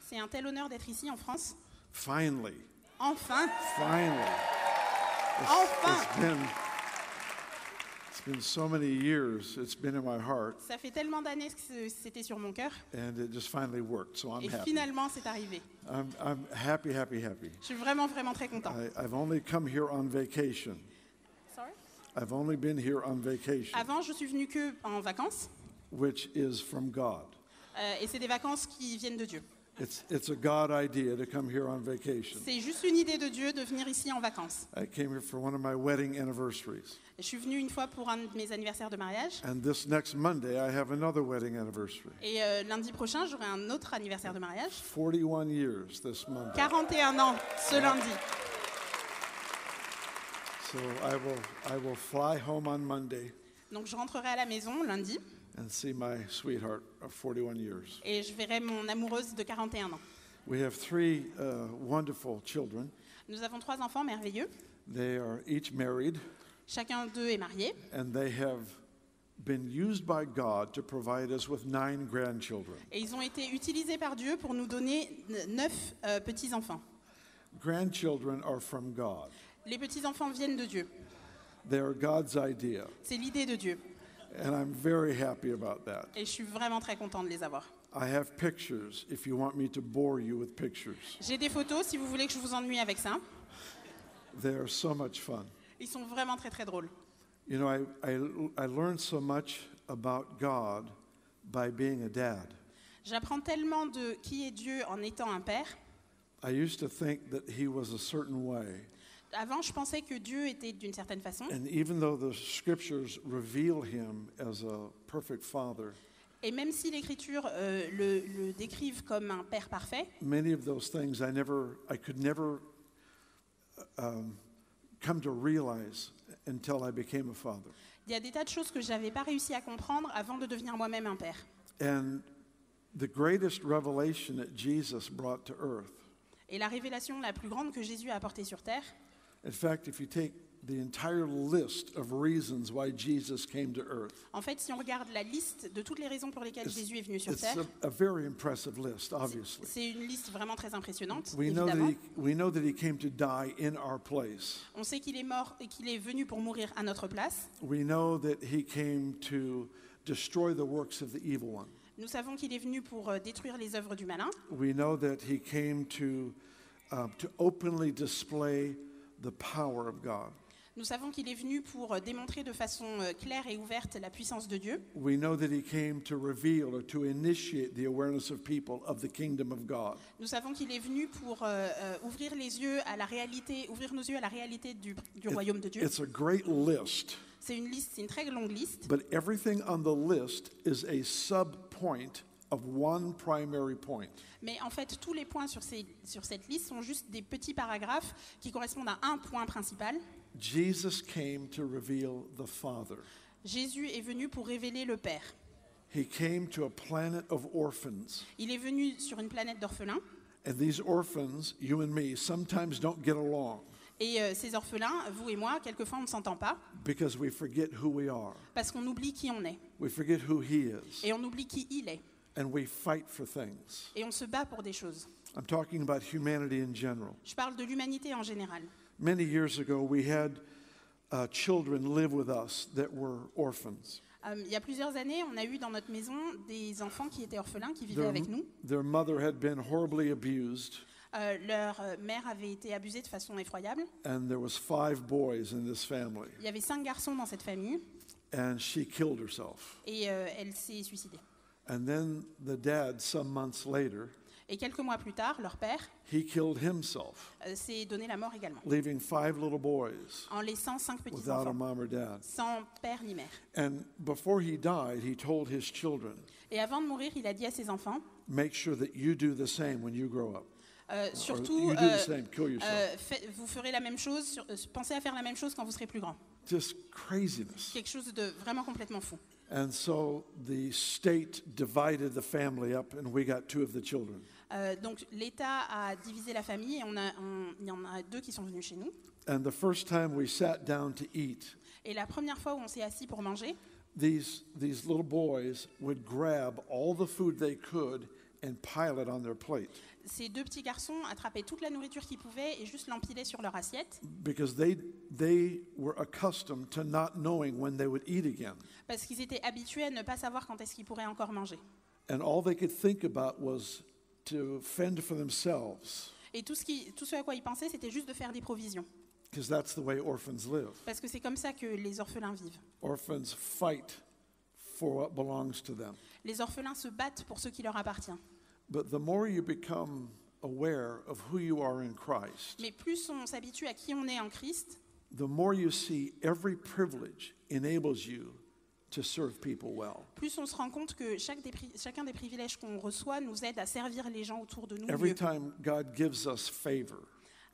C'est un tel honneur d'être ici en France. Finally, Enfin, finally. It's- Enfin. It's been, it's been so many years. It's been in my heart, ça fait tellement d'années que c'était sur mon cœur. and it just finally worked. So I'm Et happy. finalement, c'est arrivé. I'm, I'm happy, happy, happy. Je suis vraiment, vraiment très content. I, I've only come here on vacation. Sorry? I've only been here on vacation, Avant, je suis venue que en vacances. Which is from God. euh, et c'est des vacances qui viennent de Dieu. It's, it's a God idea to come here on vacation. C'est juste une idée de Dieu de venir ici en vacances. I came here for one of my wedding anniversaries. Je suis venue une fois pour un de mes anniversaires de mariage. And this next Monday, I have another wedding anniversary. Et euh, lundi prochain, j'aurai un autre anniversaire de mariage. 41 years this Monday. 41 ans ce lundi. So I will, I will fly home on Monday Donc je rentrerai à la maison lundi and see my sweetheart of 41 years. et je verrai mon amoureuse de 41 ans. We have three uh, wonderful children. Nous avons trois enfants merveilleux. They are each married, Chacun d'eux est marié. and they have been used by God to provide us with nine grandchildren. Et ils ont été utilisés par Dieu pour nous donner neuf euh, petits-enfants. Grandchildren are from God. Les petits-enfants viennent de Dieu. They are God's idea, C'est l'idée de Dieu. And I'm very happy about that. Et je suis vraiment très contente de les avoir. I have pictures if you want me to bore you with pictures. J'ai des photos si vous voulez que je vous ennuie avec ça. They are so much fun. Ils sont vraiment très très drôles. You know, I, I, I learned so much about God by being a dad. J'apprends tellement de qui est Dieu en étant un père. I used to think that he was a certain way. Avant, je pensais que Dieu était d'une certaine façon. And even though the scriptures reveal him as a perfect father, Et même si l'Écriture euh, le, le décrive comme un père parfait, many of those things I never, I could never um, come to realize until I became a father. il y a des tas de choses que je n'avais pas réussi à comprendre avant de devenir moi-même un père. And the greatest revelation that Jesus brought to earth Et la révélation la plus grande que Jésus a apportée sur terre, In fact, if you take the entire list of reasons why Jesus came to earth, en fait, si on regarde la liste de toutes les raisons pour lesquelles it's, Jésus est venu sur terre, c'est une liste vraiment très impressionnante, We know, that évidemment. he, we know that he came to die in our place. On sait qu'il est mort et qu'il est venu pour mourir à notre place. We know that he came to destroy the works of the evil one. Nous savons qu'il est venu pour euh, détruire les œuvres du malin. We know that he came to, uh, to openly display the power of God. Nous savons qu'il est venu pour euh, démontrer de façon euh, claire et ouverte la puissance de Dieu. We know that he came to reveal or to initiate the awareness of people of the kingdom of God. Nous savons qu'il est venu pour euh, euh, ouvrir les yeux à la réalité, ouvrir nos yeux à la réalité du, du royaume de Dieu. It's a great list. C'est une liste, c'est une très longue liste. But everything on the list is a sub-point of one primary point. Mais en fait, tous les points sur, ces- sur cette liste sont juste des petits paragraphes qui correspondent à un point principal. Jesus came to reveal the Father. Jésus est venu pour révéler le Père. He came to a planet of orphans. Il est venu sur une planète d'orphelins. And these orphans, you and me, sometimes don't get along Et euh, ces orphelins, vous et moi, quelquefois, on ne s'entend pas because we forget who we are. parce qu'on oublie qui on est. We forget who He is. Et on oublie qui il est. And we fight for things. Et on se bat pour des choses. I'm talking about humanity in general. Je parle de l'humanité en général. Many years ago, we had uh, children live with us that were orphans. Euh, il y a plusieurs années, on a eu dans notre maison des enfants qui étaient orphelins, qui vivaient Their, avec nous. their mother had been horribly abused, Euh, leur euh, mère avait été abusée de façon effroyable. and there was five boys in this family, Il y avait cinq garçons dans cette famille and she killed herself. et euh, elle s'est suicidée. And then the dad, some months later, Et quelques mois plus tard, leur père he killed himself, euh, s'est donné la mort également, leaving five little boys en laissant cinq petits without a enfants, mom or dad. sans père ni mère. And before he died, he told his children, Et avant de mourir, il a dit à ses enfants "Make sure that you do the same when you grow up. Euh, Or surtout, euh, the same, kill yourself." euh, fait- vous ferez la même chose, sur- pensez à faire la même chose quand vous serez plus grand. Just craziness. Quelque chose de vraiment complètement fou. And so the state divided the family up, and we got two of the children. Euh, donc l'État a divisé la famille et on a, il y en a deux qui sont venus chez nous. And the first time we sat down to eat, Et la première fois où on s'est assis pour manger, these, these little boys would grab all the food they could and pile it on their plate Ces deux petits garçons attrapaient toute la nourriture qu'ils pouvaient et juste l'empilaient sur leur assiette because they, they were accustomed to not knowing when they would eat again. parce qu'ils étaient habitués à ne pas savoir quand est-ce qu'ils pourraient encore manger. And all they could think about was to fend for themselves Et tout ce, qui, tout ce à quoi ils pensaient, c'était juste de faire des provisions. because that's the way orphans live. Parce que c'est comme ça que les orphelins vivent. Orphans fight for what belongs to them. Les orphelins se battent pour ce qui leur appartient. But the more you become aware of who you are in Christ, Mais plus on s'habitue à qui on est en Christ, the more you see every privilege enables you to serve people well. plus on se rend compte que chaque des pri- chacun des privilèges qu'on reçoit nous aide à servir les gens autour de nous Every mieux. time God gives us favor,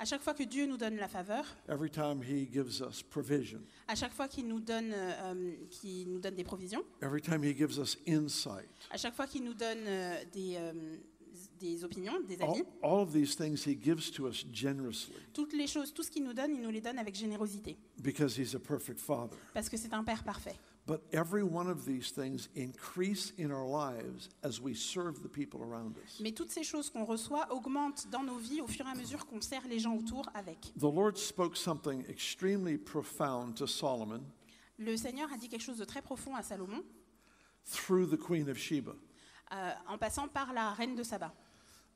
À chaque fois que Dieu nous donne la faveur, every time He gives us provision, à chaque fois qu'il nous donne, euh, euh, qu'il nous donne des provisions, every time He gives us insight, à chaque fois qu'il nous donne euh, des, euh, des opinions, des all, avis, all of these things He gives to us generously toutes les choses, tout ce qu'il nous donne, il nous les donne avec générosité, because He's a perfect Father. parce que c'est un Père parfait. But every one of these things increase in our lives as we serve the people around us. Mais toutes ces choses qu'on reçoit augmentent dans nos vies au fur et à mesure qu'on sert les gens autour avec. The Lord spoke something extremely profound to Solomon Le Seigneur a dit quelque chose de très profond à Salomon through the Queen of Sheba. euh, en passant par la reine de Saba.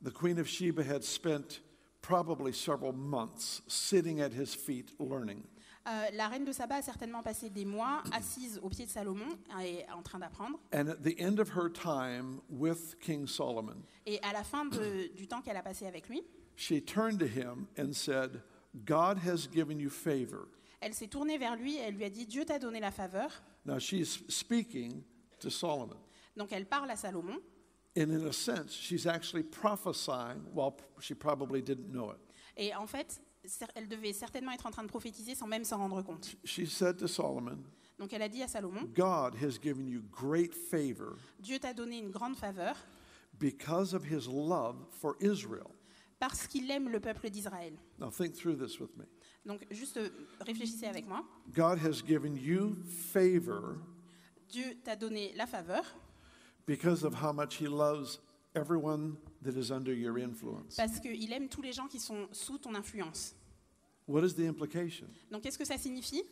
The Queen of Sheba had spent probably several months sitting at his feet learning. Euh, la reine de Saba a certainement passé des mois assise au pied de Salomon et en train d'apprendre. And at the end of her time with King Solomon, Et à la fin de- du temps qu'elle a passé avec lui, she turned to him and said, God has given you favor. elle s'est tournée vers lui et elle lui a dit Dieu t'a donné la faveur. Now she's speaking to Solomon. Donc elle parle à Salomon. And in a sense, she's actually prophesying while she probably didn't know it. Et en fait, elle devait certainement être en train de prophétiser sans même s'en rendre compte. She said to Solomon, Donc elle a dit à Salomon God has given you great favor Dieu t'a donné une grande faveur because of his love for Israel. parce qu'il aime le peuple d'Israël. Now think through this with me. Donc juste euh, réfléchissez avec moi. God has given you favor Dieu t'a donné la faveur because of how much he loves everyone that is under your influence. parce qu'il aime tous les gens qui sont sous ton influence. What is the implication? Donc qu'est-ce que ça signifie?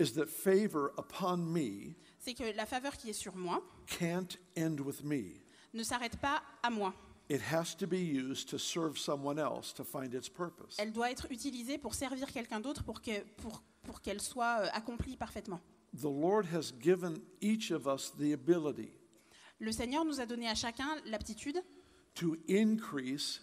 Is that favor upon me C'est que la faveur qui est sur moi can't end with me. ne s'arrête pas à moi. It has to be used to serve someone else to find its purpose. Elle doit être utilisée pour servir quelqu'un d'autre pour que- pour- pour qu'elle soit euh, accomplie parfaitement. The Lord has given each of us the ability Le Seigneur nous a donné à chacun l'aptitude to increase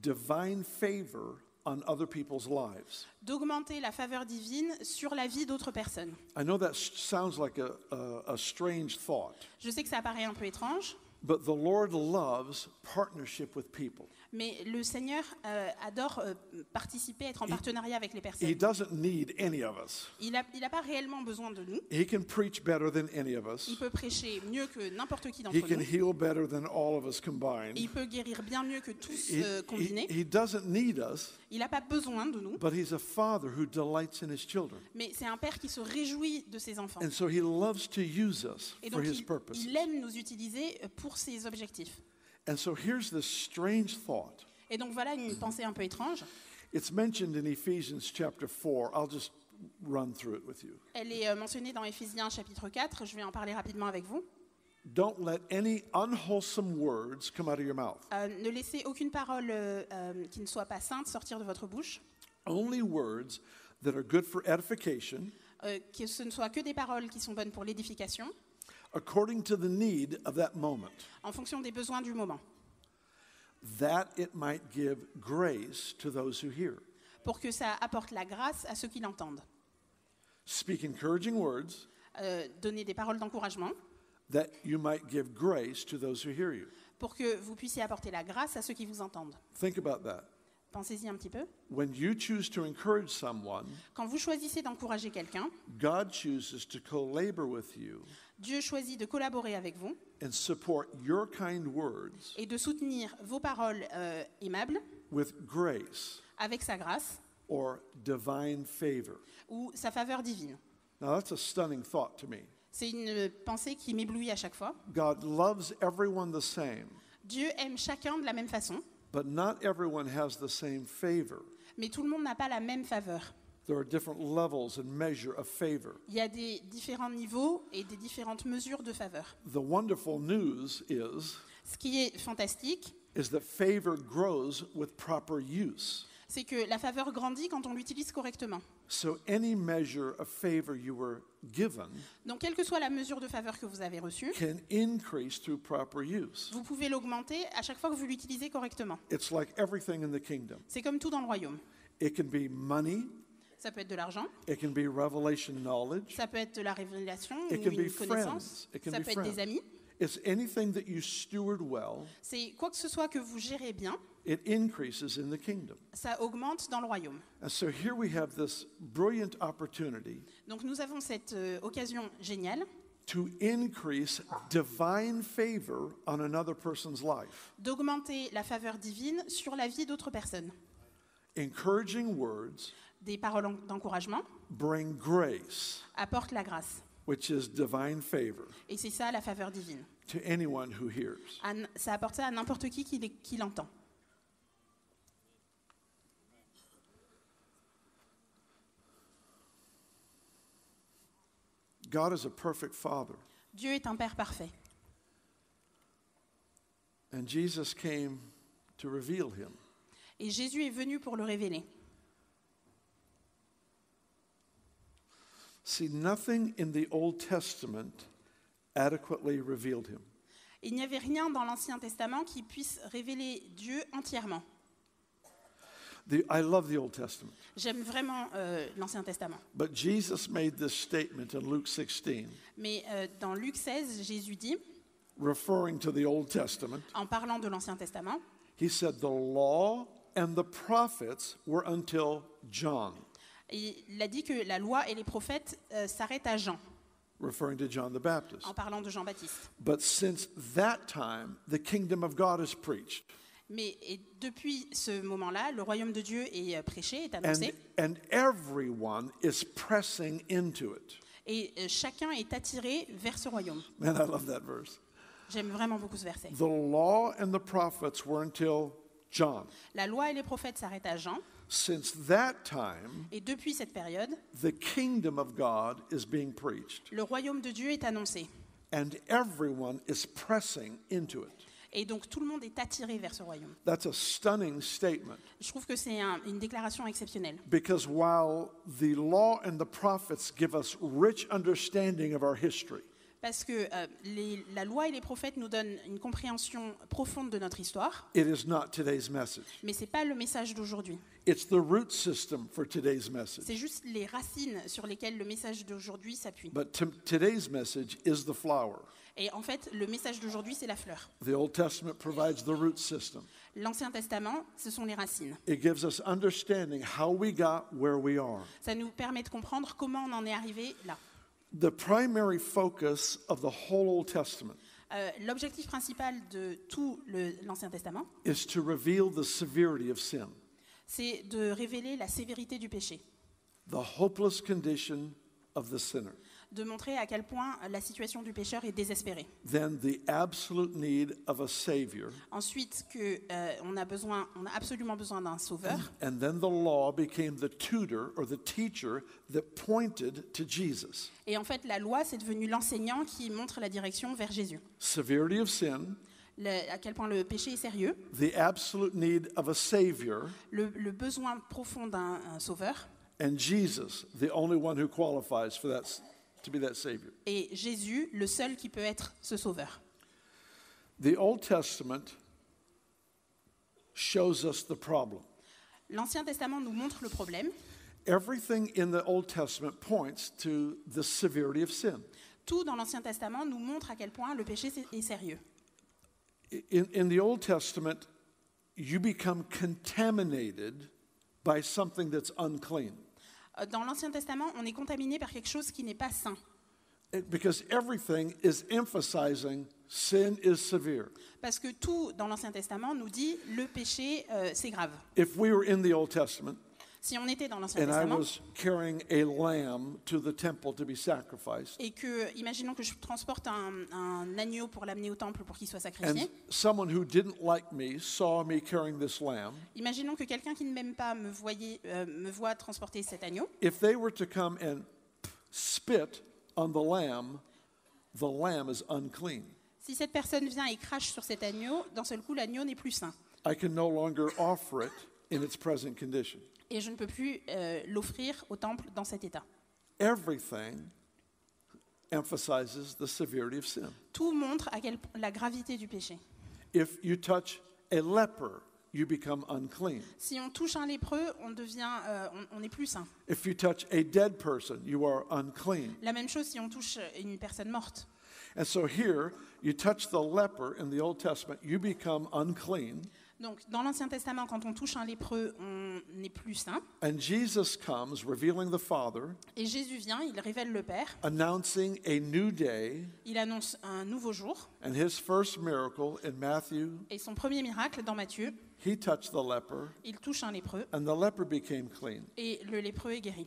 divine favor on other people's lives. d'augmenter la faveur divine sur la vie d'autres personnes. I know that sounds like a, a, a strange thought, Je sais que ça paraît un peu étrange, but the Lord loves partnership with people. Mais le Seigneur euh, adore euh, participer, être en partenariat avec les He personnes. doesn't need any of us. Il n'a il a pas réellement besoin de nous. He can preach better than any of us. Il peut prêcher mieux que n'importe qui He d'entre can nous. heal better than all of us combined. Il peut guérir bien mieux que tous He, euh, combinés. he doesn't need us, Il n'a pas besoin de nous, but he's a father who delights in his children. mais c'est un père qui se réjouit de ses enfants. And so he loves to use us Et for donc, his il, aime nous utiliser pour ses objectifs. And so here's this strange thought. Et donc voilà une pensée un peu étrange. It's mentioned in Ephesians chapter 4. I'll just run through it with you. Elle est euh, mentionnée dans Éphésiens chapitre 4. Je vais en parler rapidement avec vous. Don't let any unwholesome words come out of your mouth. Euh, ne laissez aucune parole euh, euh, qui ne soit pas sainte sortir de votre bouche. Only words that are good for edification, Euh, que ce ne soit que des paroles qui sont bonnes pour l'édification, according to the need of that moment, en fonction des besoins du moment, that it might give grace to those who hear. pour que ça apporte la grâce à ceux qui l'entendent. Speak encouraging words, Euh, donner des paroles d'encouragement, that you might give grace to those who hear you. pour que vous puissiez apporter la grâce à ceux qui vous entendent. Think about that. Pensez-y un petit peu. When you choose to encourage someone, Quand vous choisissez d'encourager quelqu'un, God chooses to co labor with you Dieu choisit de collaborer avec vous and support your kind words et de soutenir vos paroles euh, aimables with grace avec sa grâce or divine favor. ou sa faveur divine. Now, that's a stunning thought to me. C'est une pensée qui m'éblouit à chaque fois. God loves everyone the same, Dieu aime chacun de la même façon, but not everyone has the same favor. mais tout le monde n'a pas la même faveur. There are different levels and measure of favor. Il y a des différents niveaux et des différentes mesures de faveur. The wonderful news is Ce qui est fantastique, is that favor grows with proper use. c'est que la faveur grandit quand on l'utilise correctement. So any measure of favor you were given Donc, quelle que soit la mesure de faveur que vous avez reçue, can increase through proper use. vous pouvez l'augmenter à chaque fois que vous l'utilisez correctement. It's like everything in the kingdom. C'est comme tout dans le royaume. It can be money, Ça peut être de l'argent, it can be revelation knowledge, ça peut être de la révélation It ou can be une connaissance, friends. It can ça be peut être des friends. amis. It's anything that you steward well, C'est quoi que ce soit que vous gérez bien, it increases in the kingdom. ça augmente dans le royaume. And so here we have this brilliant opportunity Donc nous avons cette euh, occasion géniale to increase divine favor on another person's life. d'augmenter la faveur divine sur la vie d'autres personnes. Encouraging words Des paroles en- d'encouragement bring grace, apportent la grâce. Which is divine favor, Et c'est ça la faveur divine. to anyone who hears. À n- ça apporte ça à n'importe qui qui l'é- qui l'entend. God is a perfect father, Dieu est un Père parfait. and Jesus came to reveal him. Et Jésus est venu pour le révéler. See, nothing in the Old Testament adequately revealed him. Il n'y avait rien dans l'Ancien Testament qui puisse révéler Dieu entièrement. The, I love the Old Testament, J'aime vraiment euh, l'Ancien Testament. but Jesus made this statement in Luke 16, Mais euh, dans Luc 16, Jésus dit, referring to the Old Testament, en parlant de l'Ancien Testament, he said, The law and the prophets were until John, et il a dit que la loi et les prophètes euh, s'arrêtent à Jean, referring to John the Baptist. en parlant de Jean-Baptiste. But since that time, the kingdom of God is preached. Mais et depuis ce moment-là, le royaume de Dieu est euh, prêché, est And, annoncé, and everyone is pressing into it. et euh, chacun est attiré vers ce royaume. Man, I love that verse. J'aime vraiment beaucoup ce verset. The law and the prophets were until John. La loi et les prophètes s'arrêtent à Jean, Since that time, et depuis cette période, the kingdom of God is being preached, le royaume de Dieu est annoncé. and everyone is pressing into it. Et donc tout le monde est attiré vers ce royaume. That's a stunning statement Je trouve que c'est un- une déclaration exceptionnelle. because while the law and the prophets give us rich understanding of our history, Parce que euh, les- la loi et les prophètes nous donnent une compréhension profonde de notre histoire, it is not today's message. mais ce n'est pas le message d'aujourd'hui. It's the root system for today's message. C'est juste les racines sur lesquelles le message d'aujourd'hui s'appuie. But to- today's message is the flower. Et en fait, le message d'aujourd'hui, c'est la fleur. The Old Testament provides the root system. L'Ancien Testament, ce sont les racines. It gives us understanding how we got where we are. Ça nous permet de comprendre comment on en est arrivé là. The primary focus of the whole Old Testament Euh, L'objectif principal de tout l'Ancien Testament, is to reveal the severity of sin, c'est de révéler la sévérité du péché, the hopeless condition of the sinner, de montrer à quel point la situation du pécheur est désespérée. then the absolute need of a Savior, Ensuite, que euh, on a besoin, on a absolument besoin d'un sauveur. and then the law became the tutor or the teacher that pointed to Jesus. Et en fait, la loi, c'est devenu l'enseignant qui montre la direction vers Jésus. Severity of sin, Le- à quel point le péché est sérieux, the absolute need of a Savior, le, le besoin profond d'un un sauveur, and Jesus, the only one who qualifies for that, to be that Savior. et Jésus, le seul qui peut être ce sauveur. The Old Testament shows us the problem. L'Ancien Testament nous montre le problème. Everything in the Old Testament points to the severity of sin. Tout dans l'Ancien Testament nous montre à quel point le péché est sérieux. In, in the Old Testament, you become contaminated by something that's unclean. Euh, Dans l'Ancien Testament, on est contaminé par quelque chose qui n'est pas sain. Because everything is emphasizing sin is severe. Parce que tout dans l'Ancien Testament nous dit le péché, euh, c'est grave. If we were in the Old Testament, Si on était dans l'Ancien and I Testament was carrying a lamb to the temple to be sacrificed, et que, imaginons que je transporte un, un agneau pour l'amener au temple pour qu'il soit sacrifié, someone who didn't like me saw me carrying this lamb, imaginons que quelqu'un qui ne m'aime pas me, voyait, euh, me voit transporter cet agneau, if they were to come and spit on the lamb, the lamb is unclean. si cette personne vient et crache sur cet agneau, d'un seul coup, l'agneau n'est plus sain. I can no longer offer it in its present condition. Et je ne peux plus euh, l'offrir au temple dans cet état. Everything emphasizes the severity of sin. Tout montre à la gravité du péché. If you touch a leper, you become unclean. Si on touche un lépreux, on devient, euh, on- on n'est plus sain. If you touch a dead person, you are unclean. La même chose si on touche une personne morte. And so here, you touch the leper in the Old Testament, you become unclean. Donc, dans l'Ancien Testament, quand on touche un lépreux, on n'est plus sain. And Jesus comes, revealing the Father, Et Jésus vient, il révèle le Père, announcing a new day. il annonce un nouveau jour. And his first miracle in Matthew, Et son premier miracle, dans Matthieu, he touched the leper, il touche un lépreux and the leper became clean. et le lépreux est guéri.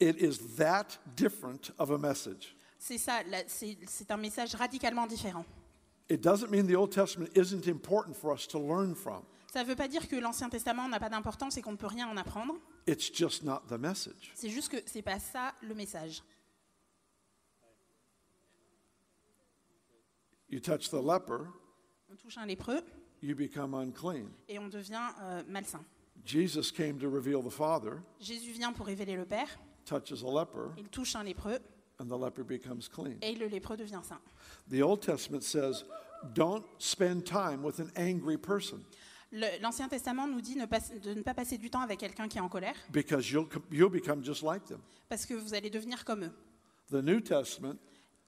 It is that different of a message. C'est ça, c'est c'est un message radicalement différent. It doesn't mean the Old Testament isn't important for us to learn from. Ça ne veut pas dire que l'Ancien Testament n'a pas d'importance et qu'on ne peut rien en apprendre. It's just not the message. C'est juste que c'est pas ça le message. You touch the leper, On touche un lépreux you become unclean. et on devient euh, malsain. Jesus came to reveal the Father, Jésus vient pour révéler le Père, touches a leper, il touche un lépreux and the leper becomes clean. et le lépreux devient saint. The Old Testament says, don't spend time with an angry person L'Ancien Testament nous dit ne pas- de ne pas passer du temps avec quelqu'un qui est en colère because you'll, you'll become just like them. parce que vous allez devenir comme eux. The New Testament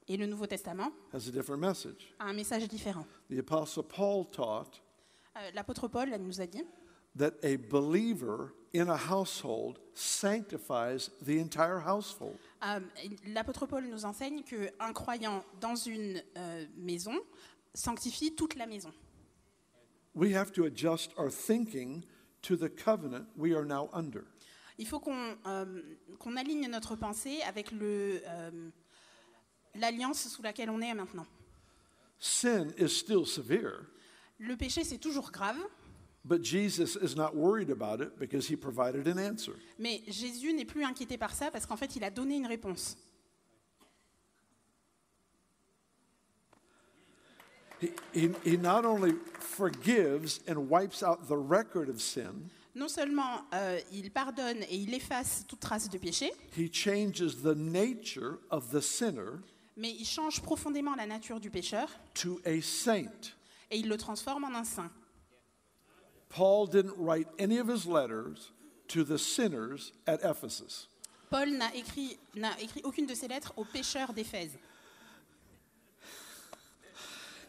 Et le Nouveau Testament has a different message. a un message différent. The Apostle Paul taught Euh, L'apôtre Paul elle nous a dit that a believer in a household sanctifies the entire household. Euh, L'apôtre Paul nous enseigne qu'un croyant dans une euh, maison sanctifie toute la maison. We have to adjust our thinking to the covenant we are now under. Il faut qu'on euh, aligne notre pensée avec euh, l'alliance sous laquelle on est maintenant. Sin is still severe, Le péché, c'est toujours grave, but Jesus is not worried about it because he provided an answer. mais Jésus n'est plus inquiété par ça parce qu'en fait, il a donné une réponse. He, he, he not only forgives and wipes out the record of sin, Non seulement euh, il pardonne et il efface toute trace de péché, he changes the nature of the sinner mais il change profondément la nature du pécheur to a saint. et il le transforme en un saint. Paul didn't write any of his letters to the sinners at Ephesus. Paul n'a écrit, n'a écrit aucune de ses lettres aux pécheurs d'Éphèse.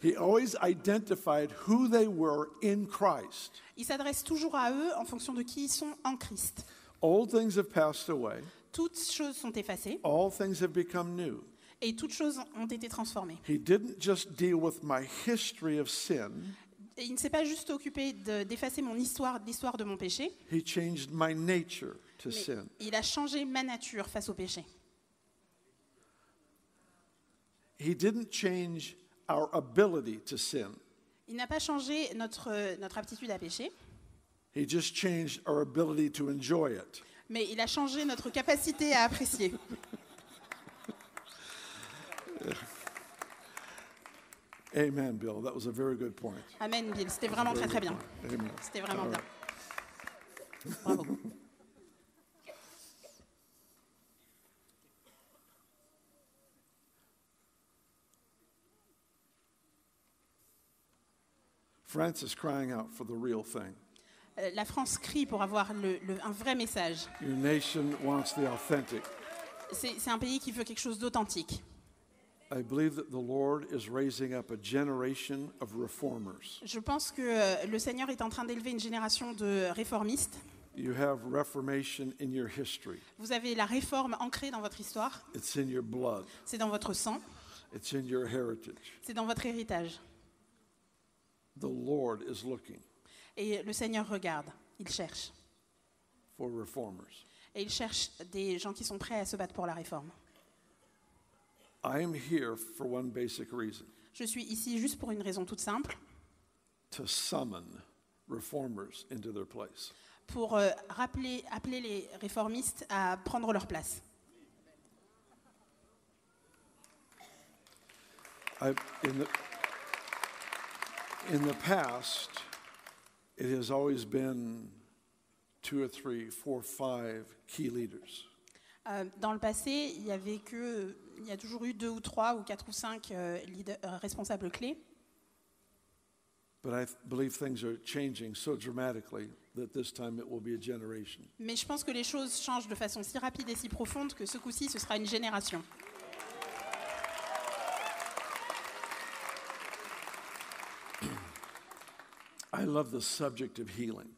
He always identified who they were in Christ. Il s'adresse toujours à eux en fonction de qui ils sont en Christ. Old things have passed away, Toutes choses sont effacées all things have become new. et toutes choses ont été transformées. He didn't just deal with my history of sin, Et il ne s'est pas juste occupé de- d'effacer mon histoire, l'histoire de mon péché, he changed my nature to mais sin. il a changé ma nature face au péché. He didn't change our ability to sin, Il n'a pas changé notre, notre aptitude à pécher, he just changed our ability to enjoy it. mais il a changé notre capacité à apprécier. Amen, Bill. That was a very good point. Amen, Bill. C'était vraiment très très bien. Amen. C'était vraiment All bien. right. Bravo. France is crying out for the real thing. Euh, La France crie pour avoir le- le- un vrai message. Your nation wants the authentic. C'est un pays qui veut quelque chose d'authentique. I believe that the Lord is raising up a generation of reformers. Je pense que euh, le Seigneur est en train d'élever une génération de réformistes. You have reformation in your history. Vous avez la réforme ancrée dans votre histoire, It's in your blood. c'est dans votre sang, It's in your heritage. c'est dans votre héritage. the Lord is looking Et le Seigneur regarde, il cherche. for reformers. Et il cherche des gens qui sont prêts à se battre pour la réforme. I am here for one basic reason Je suis ici juste pour une raison toute simple, to summon reformers into their place. pour euh, rappeler, appeler les réformistes à prendre leur place. I, in, the, in the past, it has always been two or three, four, five key leaders. Euh, dans le passé, il y avait que, il y a toujours eu deux ou trois ou quatre ou cinq euh, leaders- euh, responsables clés. But I th- believe things are changing so dramatically that this time it will be a generation. Mais je pense que les choses changent de façon si rapide et si profonde que ce coup-ci, ce sera une génération. I love the subject of healing.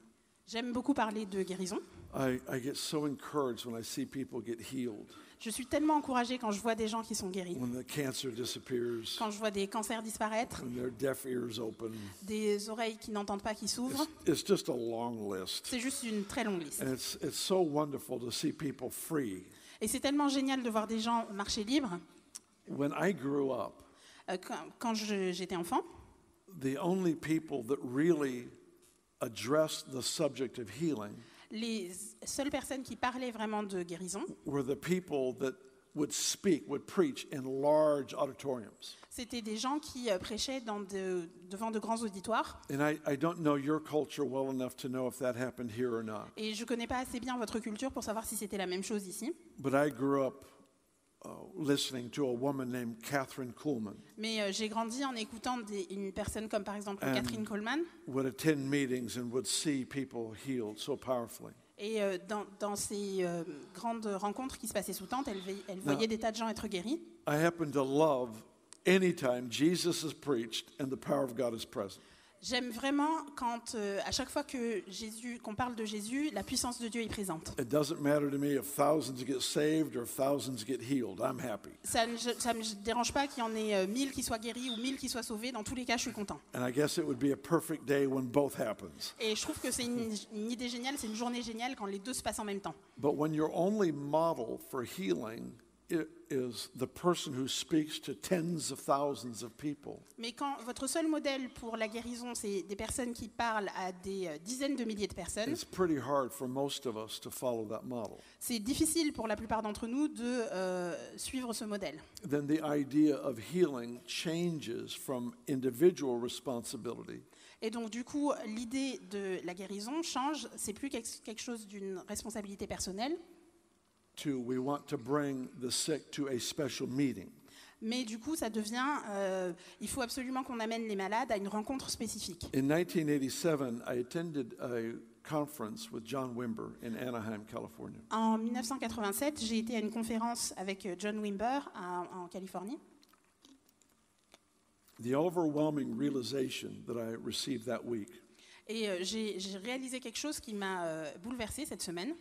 J'aime beaucoup parler de guérison. I, I get so encouraged when I see people get healed, Je suis tellement encouragée quand je vois des gens qui sont guéris, when the cancer disappears, quand je vois des cancers disparaître, when their deaf ears open. des oreilles qui n'entendent pas qui s'ouvrent. It's, just a long list. C'est juste une très longue liste. And it's, it's so wonderful to see people free. Et c'est tellement génial de voir des gens marcher libres. When I grew up, Euh, Quand, quand je- j'étais enfant, the only people that really addressed the subject of healing les seules personnes qui parlaient vraiment de guérison, were the people that would speak, would preach in large auditoriums. c'était des gens qui euh, prêchaient dans de- devant de grands auditoires. And I, I don't know your culture well enough to know if that happened here or not. Et je ne connais pas assez bien votre culture pour savoir si c'était la même chose ici. But I grew up listening to a woman named Catherine Kuhlman, Mais euh, j'ai grandi en écoutant des- une personne comme par exemple Catherine Coleman. would attend meetings and would see people healed so powerfully. Et euh, dans, dans ces euh, grandes rencontres qui se passaient sous tente, elle, voyait des tas de gens être guéris. I happen to love anytime Jesus is preached and the power of God is present. J'aime vraiment quand, euh, à chaque fois que Jésus, qu'on parle de Jésus, la puissance de Dieu est présente. It doesn't matter to me if thousands get saved or if thousands get healed. I'm happy. Ça ne ça me dérange pas qu'il y en ait euh, mille qui soient guéris ou mille qui soient sauvés. Dans tous les cas, je suis content. And I guess it would be a perfect day when both happens. Et je trouve que c'est une, une idée géniale, c'est une journée géniale quand les deux se passent en même temps. But when your only model for healing is the person who speaks to tens of thousands of people, Mais quand votre seul modèle pour la guérison, c'est des personnes qui parlent à des euh, dizaines de milliers de personnes, it's pretty hard for most of us to follow that model. c'est difficile pour la plupart d'entre nous de euh, suivre ce modèle. Then the idea of healing changes from individual responsibility Et donc, du coup, l'idée de la guérison change. C'est plus quelque quelque chose d'une responsabilité personnelle, to we want to bring the sick to a special meeting. mais du coup, ça devient. euh, il faut absolument qu'on amène les malades à une rencontre spécifique. In 1987, I attended a conference with John Wimber in Anaheim, California. En 1987, j'ai été à une conférence avec euh, John Wimber à- en Californie. The overwhelming realization that I received that week Et euh, j'ai réalisé quelque chose qui m'a euh, bouleversée cette semaine.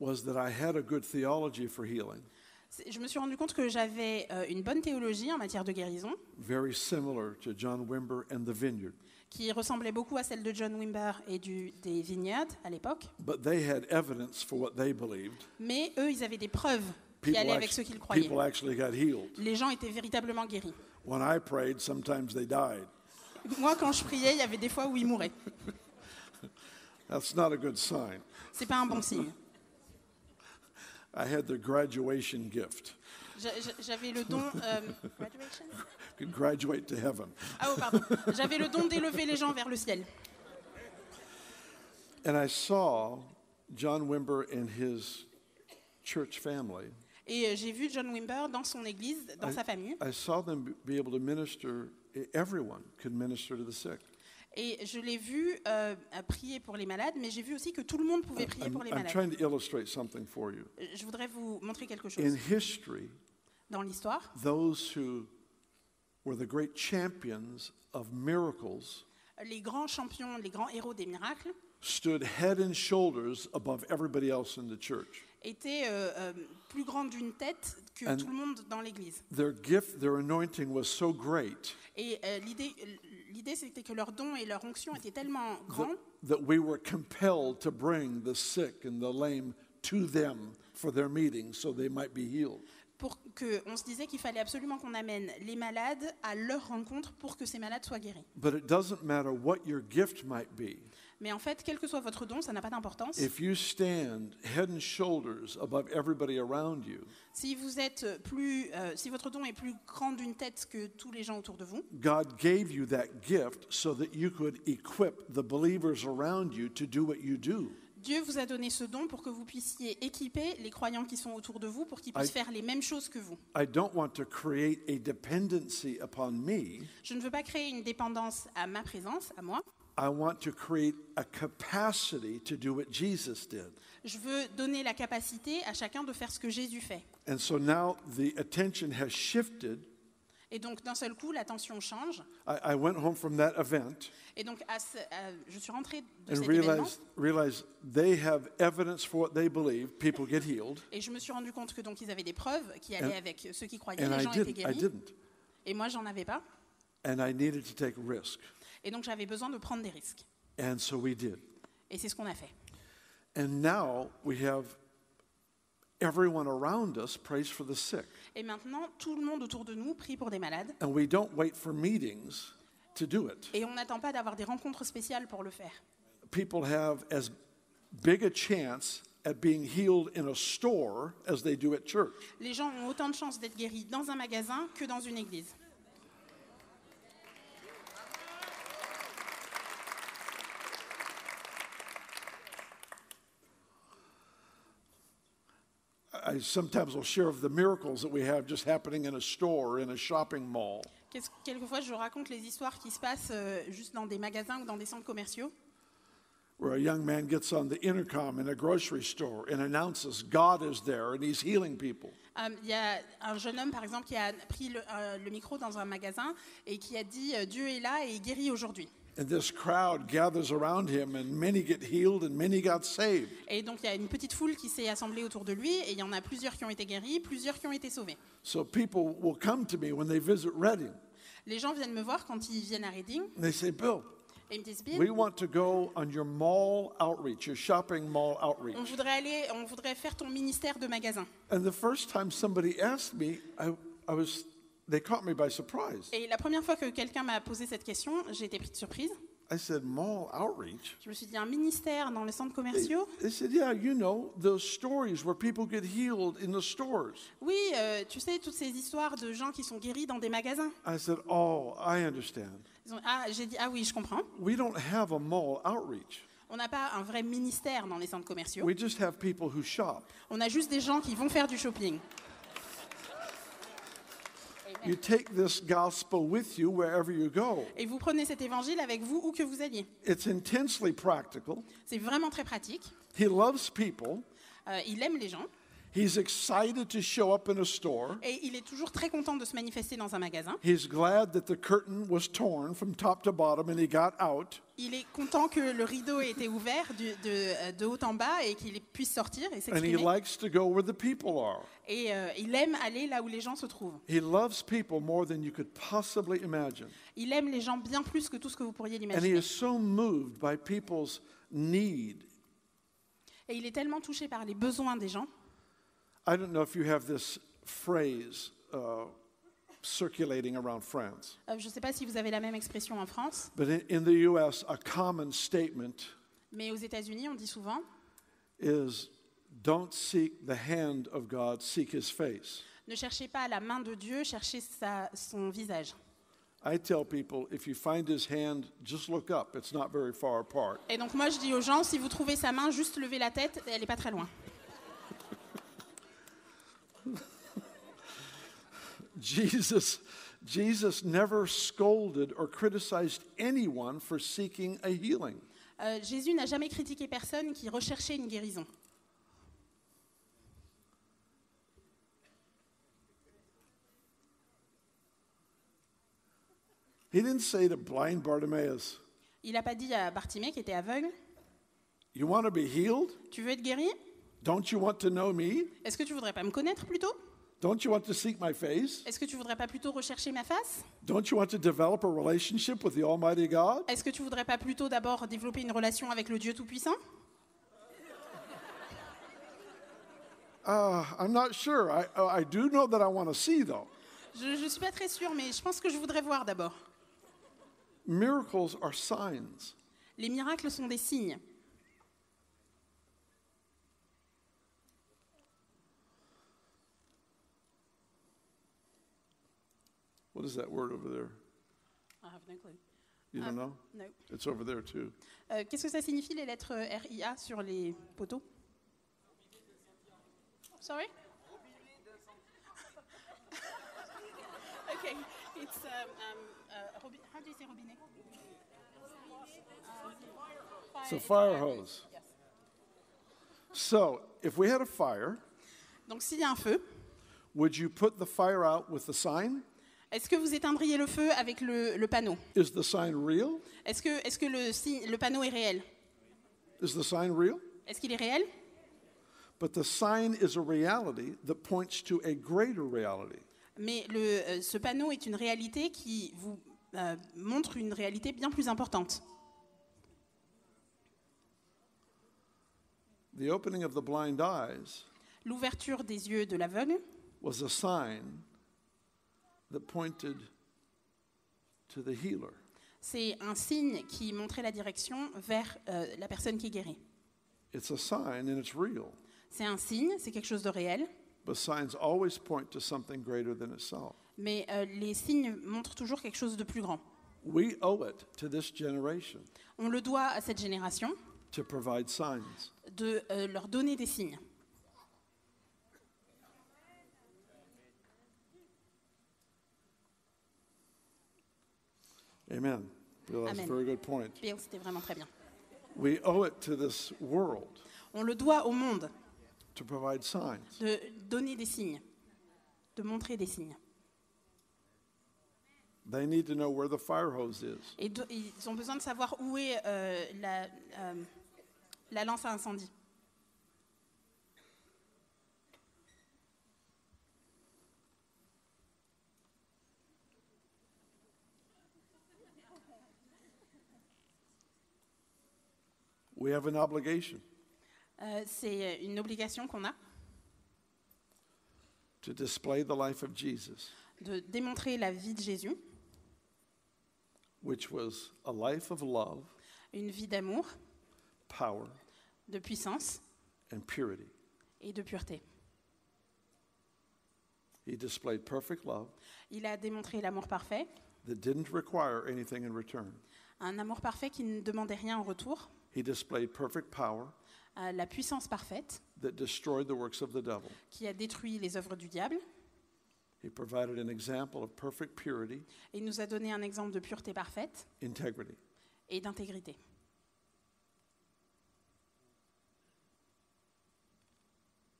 Was that I had a good theology for healing, C'est- Je me suis rendu compte que j'avais euh, une bonne théologie en matière de guérison, very similar to John Wimber and the Vineyard. qui ressemblait beaucoup à celle de John Wimber et du, des Vineyards à l'époque. But they had evidence for what they believed. Mais eux, ils avaient des preuves qui People, allaient avec ce qu'ils croyaient. people actually got healed. Les gens étaient véritablement guéris. When I prayed, sometimes they died. Moi, quand je priais, il y avait des fois où ils mouraient. That's not a good sign. C'est pas un bon signe. I had the graduation gift. J'a- j'a- J'avais le don. euh, graduation Could graduate to heaven. Ah, oh, pardon. J'avais le don d'élever les gens vers le ciel. And I saw John Wimber and his church family. Et euh, j'ai vu John Wimber dans son église, dans I- sa famille. I saw them be- be able to minister, everyone could minister to the sick. Et je l'ai vu euh, prier pour les malades, mais j'ai vu aussi que tout le monde pouvait prier I'm, pour les I'm malades. trying to illustrate something for you. Euh, Je voudrais vous montrer quelque In chose. history, Dans l'histoire, those who were the great champions of miracles les grands champions, les grands héros des miracles stood head and shoulders above everybody else in the church. étaient euh, euh, plus grands d'une tête que And- tout le monde dans l'église. Their gift, their anointing was so great Et euh, l'idée, l'idée c'était que leur don et leur onction étaient tellement that, grands that we were compelled to bring the sick and the lame to them for their meetings so they might be healed. pour que on se disait qu'il fallait absolument qu'on amène les malades à leur rencontre pour que ces malades soient guéris. But it doesn't matter what your gift might be. Mais en fait, quel que soit votre don, ça n'a pas d'importance. If you stand head and shoulders above everybody around you, Si vous êtes plus, euh, si votre don est plus grand d'une tête que tous les gens autour de vous, God gave you that gift so that you could equip the believers around you to do what you do. Dieu vous a donné ce don pour que vous puissiez équiper les croyants qui sont autour de vous pour qu'ils puissent I- faire les mêmes choses que vous. I don't want to create a dependency upon me. Je ne veux pas créer une dépendance à ma présence, à moi. I want to create a capacity to do what Jesus did. Je veux donner la capacité à chacun de faire ce que Jésus fait. And so now the attention has shifted. Et donc d'un seul coup, l'attention change. I, I went home from that event Et donc à ce- à- je suis rentrée de and cet événement realized, realized they have evidence for what they believe. People get healed. et je me suis rendu compte que donc ils avaient des preuves qui allaient And- avec ceux qui croyaient, les I, gens étaient guéris. didn't. Et moi, j'en avais pas. And I needed to take a risk. Et donc j'avais besoin de prendre des risques. And so we did. Et c'est ce qu'on a fait. And now we have everyone around us prays for the sick. Et maintenant, tout le monde autour de nous prie pour des malades. And we don't wait for meetings to do it. Et on n'attend pas d'avoir des rencontres spéciales pour le faire. People have as big a chance at being healed in a store as they do at church. Les gens ont autant de chances d'être guéris dans un magasin que dans une église. I sometimes will share of the miracles that we have just happening in a store, in a shopping mall. Quelquefois, je raconte les histoires qui se passent euh, juste dans des magasins ou dans des centres commerciaux, where a young man gets on the intercom in a grocery store and announces God is there and he's healing people. Euh, Il y a un jeune homme, par exemple, qui a pris le, euh, le micro dans un magasin et qui a dit Dieu est là et il guérit aujourd'hui. And this crowd gathers around him, and many get healed and many got saved. Et donc, il y a une petite foule qui s'est assemblée autour de lui et il y en a plusieurs qui ont été guéris, plusieurs qui ont été sauvés. So people will come to me when they visit Reading. Les gens viennent me voir quand ils viennent à Reading they say, Bill, et ils me disent Bill, we want to go on your mall outreach, your shopping mall on outreach. voudrait aller, on voudrait faire ton ministère de magasin. And the first time somebody asked me, I, I was, they caught me by surprise. Et la première fois que quelqu'un m'a posé cette question, j'ai été pris de surprise. I said, mall outreach? Je me suis dit un ministère dans les centres commerciaux? They said, yeah, you know, those stories where people get healed in the stores. Oui, euh, tu sais toutes ces histoires de gens qui sont guéris dans des magasins. I said, oh, I understand. Ils ont- ah, j'ai dit ah oui, je comprends. We don't have a mall outreach. On n'a pas un vrai ministère dans les centres commerciaux. We just have people who shop. On a juste des gens qui vont faire du shopping. You take this gospel with you wherever you go. Et vous prenez cet évangile avec vous où que vous alliez. It's intensely practical. C'est vraiment très pratique. He loves people. Euh, il aime les gens He's excited to show up in a store. et il est toujours très content de se manifester dans un magasin. He's glad that the curtain was torn from top to bottom and he got out. Il est content que le rideau ait été ouvert de, euh, de haut en bas et qu'il puisse sortir et And he s'exprimer. likes to go where the people are. Et euh, il aime aller là où les gens se trouvent. He loves people more than you could possibly imagine. Il aime les gens bien plus que tout ce que vous pourriez And he l'imaginer. is so moved by people's need. Et il est tellement touché par les besoins des gens. I don't know if you have this phrase uh, circulating around France, Euh, je ne sais pas si vous avez la même expression en France, but in, in the US, a common statement mais aux États-Unis, on dit souvent is don't seek the hand of God, seek his face. ne cherchez pas la main de Dieu, cherchez sa- son visage. I tell people if you find his hand, just look up. It's not very far apart. Et donc moi je dis aux gens, si vous trouvez sa main, juste levez la tête, elle n'est pas très loin. Jesus, Jesus never scolded or criticized anyone for seeking a healing. Euh, Jésus n'a jamais critiqué personne qui recherchait une guérison. He didn't say to blind Bartimaeus, Il n'a pas dit à Bartimée qui était aveugle, You want to be healed? tu veux être guéri? Don't you want to know me? Est-ce que tu voudrais pas me connaître plutôt? Don't you want to seek my face? Est-ce que tu voudrais pas plutôt rechercher ma face? Don't you want to develop a relationship with the Almighty God? Est-ce que tu voudrais pas plutôt d'abord développer une relation avec le Dieu Tout-Puissant? Uh, I'm not sure. I, uh, I do know that I want to see, though. Je ne suis pas très sûre, mais je pense que je voudrais voir d'abord. Miracles are signs. Les miracles sont des signes. What is that word over there? I have no clue. You don't know? No. It's over there too. Euh, Qu'est-ce que ça signifie les lettres RIA sur les poteaux Sorry Okay, it's um, um, uh, robi- how do you say robinet? It's a fire hose. Yes. So, if we had a fire, Donc s'il y a un feu, would you put the fire out with the sign? Est-ce que vous éteindriez le feu avec le, le panneau? Is the sign real? Est-ce que, est que le, le panneau est réel? Is the sign real? Est-ce qu'il est réel? But the sign is a reality that points to a greater reality. Mais le, ce panneau est une réalité qui vous euh, montre une réalité bien plus importante. The opening of the blind eyes L'ouverture des yeux de l'aveugle was a sign that pointed to the healer. C'est un signe qui montrait la direction vers euh, la personne qui est guérie. It's a sign and it's real. C'est un signe, c'est quelque chose de réel, But signs always point to something greater than itself. mais euh, les signes montrent toujours quelque chose de plus grand. We owe it to this generation On le doit à cette génération to provide signs. de euh, leur donner des signes. Amen. Bill, that's a Amen. very good point. Bill, c'était vraiment très bien. We owe it to this world On le doit au monde to provide signs. de donner des signes, de montrer des signes. They need to know where the fire hose is. Et ils ont besoin de savoir où est euh, la, euh, la lance à incendie. We have an obligation Euh, C'est une obligation qu'on a to display the life of Jesus, de démontrer la vie de Jésus, which was a life of love, une vie d'amour, power, de puissance and purity. et de pureté. He displayed perfect love Il a démontré l'amour parfait, that didn't require anything in return. un amour parfait qui ne demandait rien en retour, He displayed perfect power euh, la puissance parfaite that destroyed the works of the devil. qui a détruit les œuvres du diable He provided an example of perfect purity, et nous a donné un exemple de pureté parfaite integrity. et d'intégrité.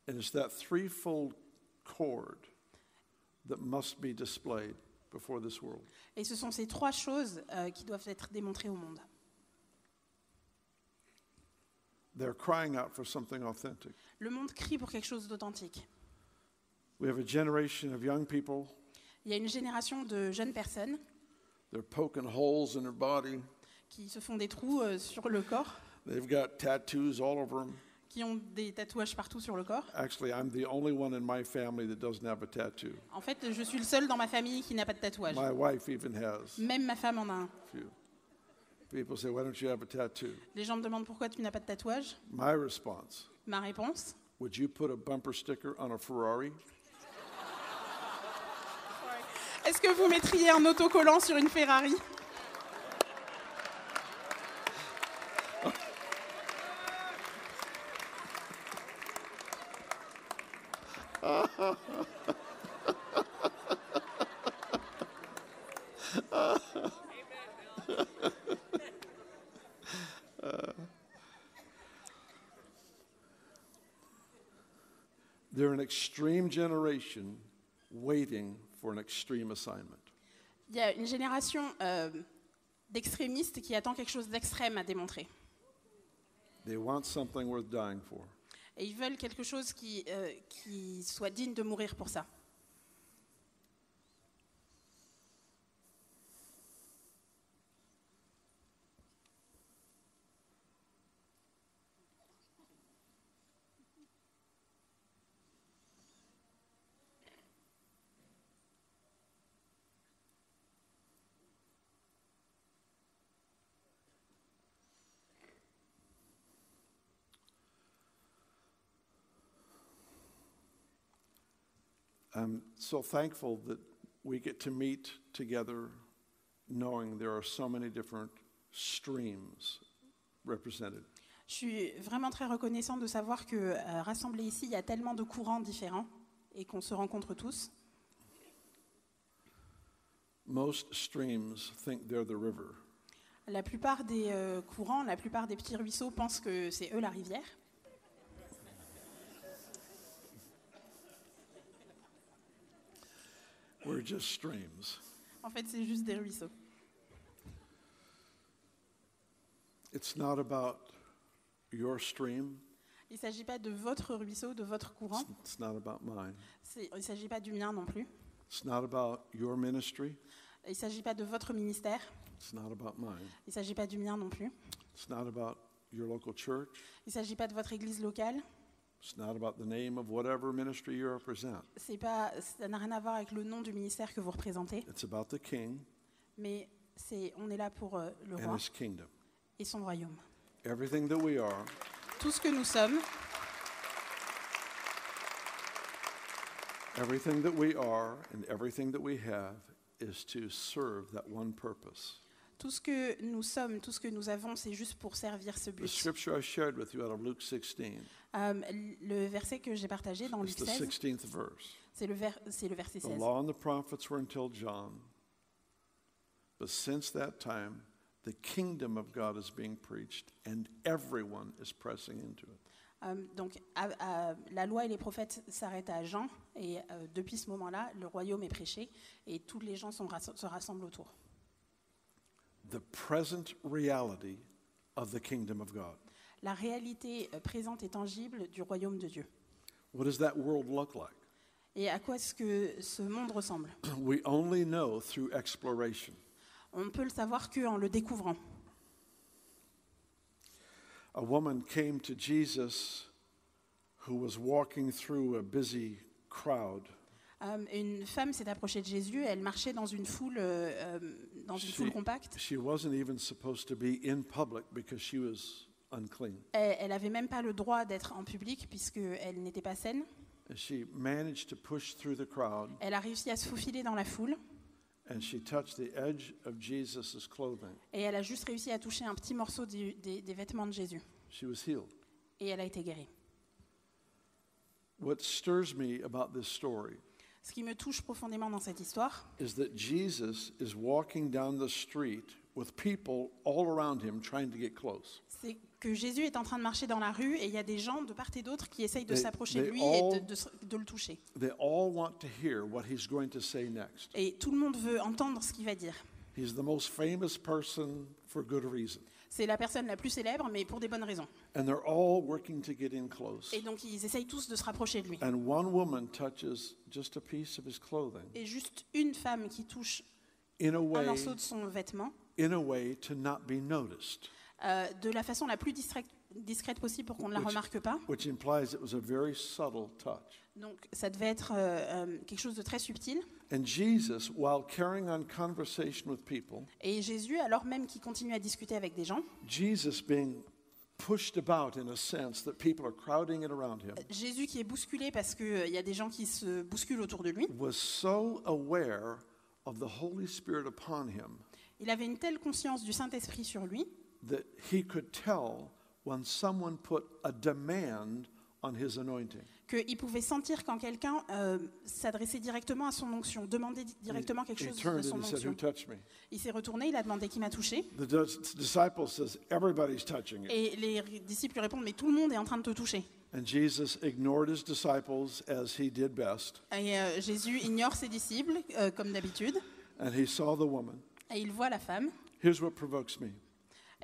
And it's that threefold cord that must be displayed before this world. Et ce sont ces trois choses euh, qui doivent être démontrées au monde. They're crying out for something authentic. Le monde crie pour quelque chose d'authentique. We have a generation of young people, Il y a une génération de jeunes personnes they're poking holes in their body. qui se font des trous euh, sur le corps, They've got tattoos all over them. qui ont des tatouages partout sur le corps. Actually, I'm the only one in my family that doesn't have a tattoo. En fait, je suis le seul dans ma famille qui n'a pas de tatouage. My wife even has Même ma femme en a un. few. People say, Why don't you have a tattoo? Les gens me demandent pourquoi tu n'as pas de tatouage? My response Ma réponse Would you put a bumper sticker on a Ferrari? Est-ce que vous mettriez un autocollant sur une Ferrari They're an extreme generation waiting for an extreme assignment. Il y a une génération euh, d'extrémistes qui attend quelque chose d'extrême à démontrer. They want something worth dying for. Et ils veulent quelque chose qui, euh, qui soit digne de mourir pour ça. I'm so thankful that we get to meet together knowing there are so many different streams represented. Je suis vraiment très reconnaissante de savoir que euh, rassemblés ici, il y a tellement de courants différents et qu'on se rencontre tous. Most streams think they're the river, La plupart des euh, courants, la plupart des petits ruisseaux pensent que c'est eux la rivière. We're just streams. En fait, c'est juste des ruisseaux. It's not about your stream, Il ne s'agit pas de votre ruisseau, de votre courant. it's, not about mine. Il ne s'agit pas du mien non plus. It's not about your ministry, Il ne s'agit pas de votre ministère. it's not about mine. Il ne s'agit pas du mien non plus. It's not about your local church, Il ne s'agit pas de votre église locale. It's not about the name of whatever ministry you represent. C'est pas, ça n'a rien à voir avec le nom du ministère que vous représentez. It's about the king Mais c'est, on est là pour euh, le and roi his kingdom. et son royaume. Everything that we are Tout ce que nous sommes, Everything that we are and everything that we have is to serve that one purpose. tout ce que nous sommes, tout ce que nous avons, c'est juste pour servir ce The but. scripture I shared with you out of Luke 16 Euh, le verset que j'ai partagé dans Luc the 16, 16th verse. c'est le, ver- c'est le verset The 16. law and the prophets were until John. But since that time, the kingdom of God is being preached, and everyone is pressing into it. Euh, donc, à- à- la loi et les prophètes s'arrêtent à Jean, et euh, depuis ce moment-là, le royaume est prêché, et tous les gens sont se rassemblent autour. The present reality of the kingdom of God. La réalité euh, présente et tangible du royaume de Dieu. What does that world look like? Et à quoi est-ce que ce monde ressemble? We only know through exploration. On ne peut le savoir qu'en le découvrant. A woman came to Jesus who was walking through a busy crowd. Euh, une femme s'est approchée de Jésus, elle marchait dans une foule, euh, euh, dans une She- foule compacte. She wasn't even supposed to be in public because she was unclean. Elle n'avait même pas le droit d'être en public puisqu'elle n'était pas saine. And she managed to push through the crowd Elle a réussi à se faufiler dans la foule and she touched the edge of Jesus' clothing. et elle a juste réussi à toucher un petit morceau des, des vêtements de Jésus. She was healed. Et elle a été guérie. What stirs me about this story Ce qui me touche profondément dans cette histoire, is that Jesus is walking down the street with people all around him trying to get close. c'est que Jésus est en train de marcher dans la rue et il y a des gens de part et d'autre qui essayent de s'approcher de lui et de, all- de de le toucher. They all want to hear what he's going to say next. Et tout le monde veut entendre ce qu'il va dire. He's the most famous person for good reason. C'est la personne la plus célèbre, mais pour des bonnes raisons. And they're all working to get in close. Et donc ils essayent tous de se rapprocher de lui. And one woman touches just a piece of his clothing Et juste une femme qui touche un morceau de son vêtement, in a way to not be noticed, euh, de la façon la plus discrète, discrète possible pour qu'on ne la Which- remarque pas. which implies it was a very subtle touch. Donc ça devait être euh, euh, quelque chose de très subtil. And Jesus, while carrying on conversation with people, Et Jésus, alors même qu'il continue à discuter avec des gens, Jesus being pushed about in a sense that people are crowding it around him, Jésus qui est bousculé parce qu'il y a des gens qui se bousculent autour de lui, was so aware of the Holy Spirit upon him il avait une telle conscience du Saint-Esprit sur lui that he could tell when someone put a demand on his anointing. qu'il pouvait sentir quand quelqu'un euh, s'adressait directement à son onction, demandait di- directement quelque chose de son onction. Il s'est retourné, il a demandé qui m'a touché. The dis- disciple says, Everybody's touching you. Et les disciples lui répondent, mais tout le monde est en train de te toucher. And Jesus ignored his disciples as he did best. Et euh, Jésus ignore ses disciples, euh, comme d'habitude, And he saw the woman. et il voit la femme. Here's what provokes me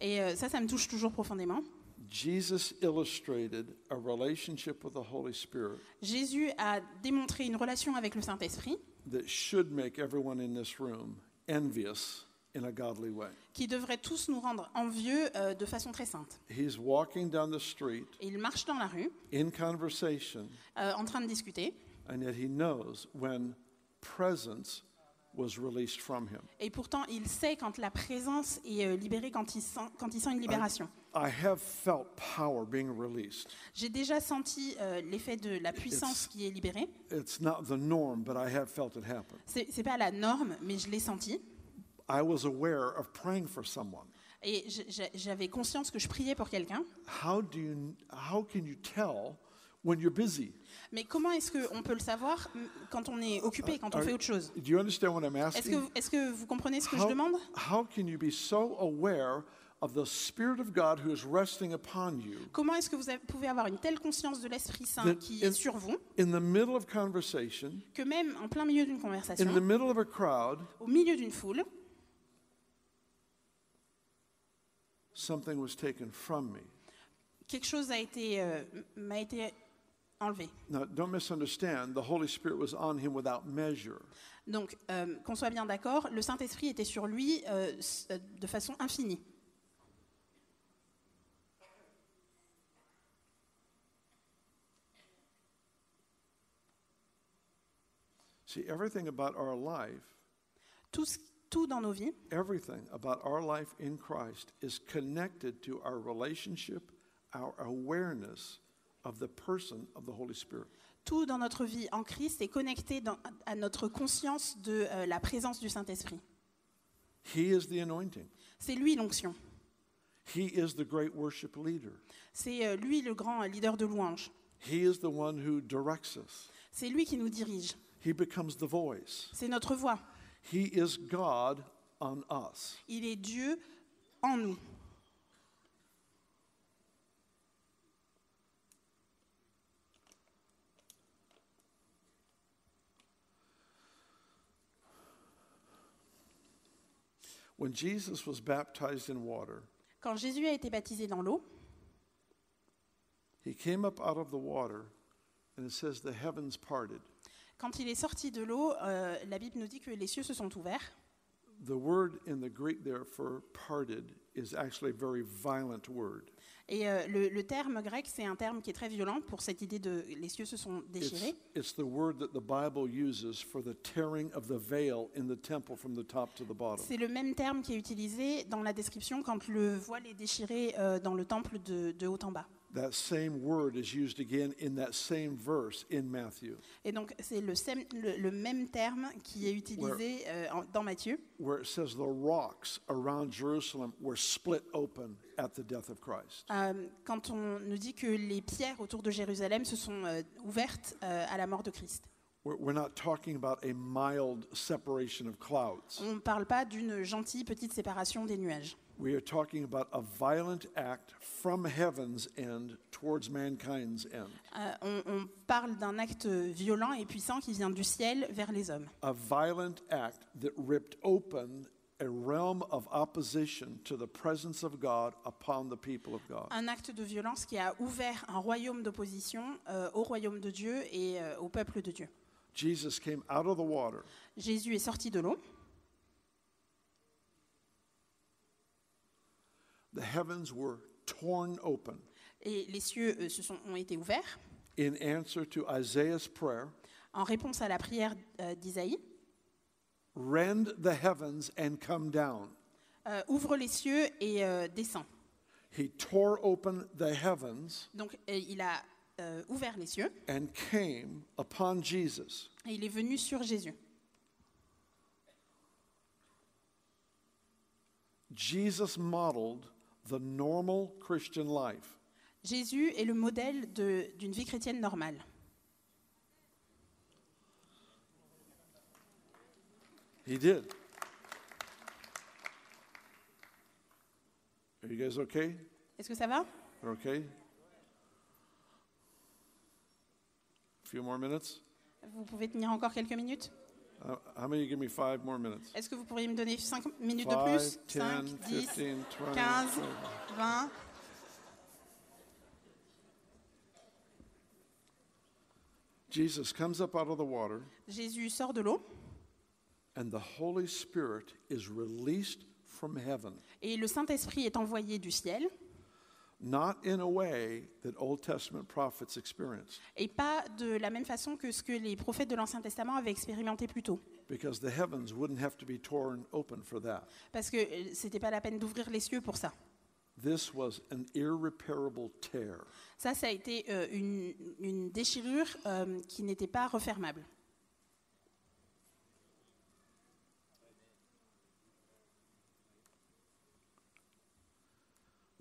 Et euh, ça, ça me touche toujours profondément. Jesus illustrated a relationship with the Holy Spirit Jésus a démontré une relation avec le Saint-Esprit that should make everyone in this room envious in a godly way. qui devrait tous nous rendre envieux euh, de façon très sainte. He's walking down the street Et il marche dans la rue, in conversation, euh, en train de discuter, and yet he knows when presence was released from him. et pourtant il sait quand la présence est euh, libérée, quand il sent, quand il sent une libération. I have felt power being released. J'ai déjà senti euh, l'effet de la puissance qui est libérée. It's not the norm, but I have felt it happen. C'est c'est pas la norme, mais je l'ai senti. I was aware of praying for someone. Et j'avais conscience que je priais pour quelqu'un. How do you how can you tell when you're busy? Mais comment est-ce qu'on peut le savoir quand on est occupé, quand on Are- fait autre chose? Do you understand what I'm Est-ce asking? que, est-ce que vous comprenez ce que je How, demande? how can you be so aware of the Spirit of God who is resting upon you Comment est-ce que vous pouvez avoir une telle conscience de l'Esprit Saint That qui in- est sur vous in the middle of conversation, que même en plein milieu d'une in conversation, the middle of a crowd, au milieu d'une foule, something was taken from me? quelque chose a été, euh, m'a été enlevé. Now, don't misunderstand. The Holy Spirit was on him without measure. Donc, euh, qu'on soit bien d'accord, le Saint-Esprit était sur lui euh, euh, de façon infinie. See, everything about our life, Tout, ce- tout dans nos vies, everything about our life in Christ is connected to our relationship, our awareness of the person of the Holy Spirit. tout dans notre vie en Christ est connecté dans- à notre conscience de euh, la présence du Saint-Esprit. He is the anointing. C'est lui l'onction. He is the great worship leader. C'est euh, lui le grand leader de louange. He is the one who directs us. C'est lui qui nous dirige. He becomes the voice. C'est notre voix. He is God on us. Il est Dieu en nous. When Jesus was baptized in water, Quand Jésus a été baptisé dans l'eau, he came up out of the water, and it says the heavens parted. quand il est sorti de l'eau, euh, la Bible nous dit que les cieux se sont ouverts. The word in the Greek there for parted is actually a very violent word. Et euh, le, le terme grec, c'est un terme qui est très violent pour cette idée de les cieux se sont déchirés. it's the word that the Bible uses for the tearing of the veil in the temple from the top to the bottom. C'est le même terme qui est utilisé dans la description quand le voile est déchiré euh, dans le temple de, de haut en bas. That same word is used again in that same verse in Matthew, Et donc c'est le, le- le même terme qui est utilisé euh, en- dans Matthieu, where it says the rocks around Jerusalem were split open at the death of Christ. euh, quand on nous dit que les pierres autour de Jérusalem se sont euh, ouvertes euh, à la mort de Christ. We're, we're not talking about a mild separation of clouds. On ne parle pas d'une gentille petite séparation des nuages. We are talking about a violent act from heaven's end towards mankind's end. Euh, on, on parle d'un acte violent et puissant qui vient du ciel vers les hommes. A violent act that ripped open a realm of opposition to the presence of God upon the people of God. Un acte de violence qui a ouvert un royaume d'opposition euh, au royaume de Dieu et euh, au peuple de Dieu. Jesus came out of the water. Jésus est sorti de l'eau, The heavens were torn open et les cieux euh, se sont, ont été ouverts in answer to Isaiah's prayer. en réponse à la prière euh, d'Isaïe. Rend the heavens and come down. Euh, ouvre les cieux et euh, descend. He tore open the heavens Donc euh, il a euh, ouvert les cieux and came upon Jesus. et il est venu sur Jésus. Jesus modeled the normal Christian life. Jésus est le modèle d'une vie chrétienne normale. He did. Are you guys okay? Est-ce que ça va? Okay? A few more minutes? Vous pouvez tenir encore quelques minutes? Uh, how many give me five more minutes? Est-ce que vous pourriez me donner 5 minutes de plus? 5, 10, 10, 15, 20. 15, 20 Jesus comes up out of the water, Jésus sort de l'eau. and the Holy Spirit is released from heaven, et le Saint-Esprit est envoyé du ciel not in a way that Old Testament prophets experienced, et pas de la même façon que ce que les prophètes de l'Ancien Testament avaient expérimenté plus tôt. because the heavens wouldn't have to be torn open for that. Parce que euh, c'était pas la peine d'ouvrir les cieux pour ça. This was an irreparable tear. Ça, ça a été euh, une, une déchirure euh, qui n'était pas refermable.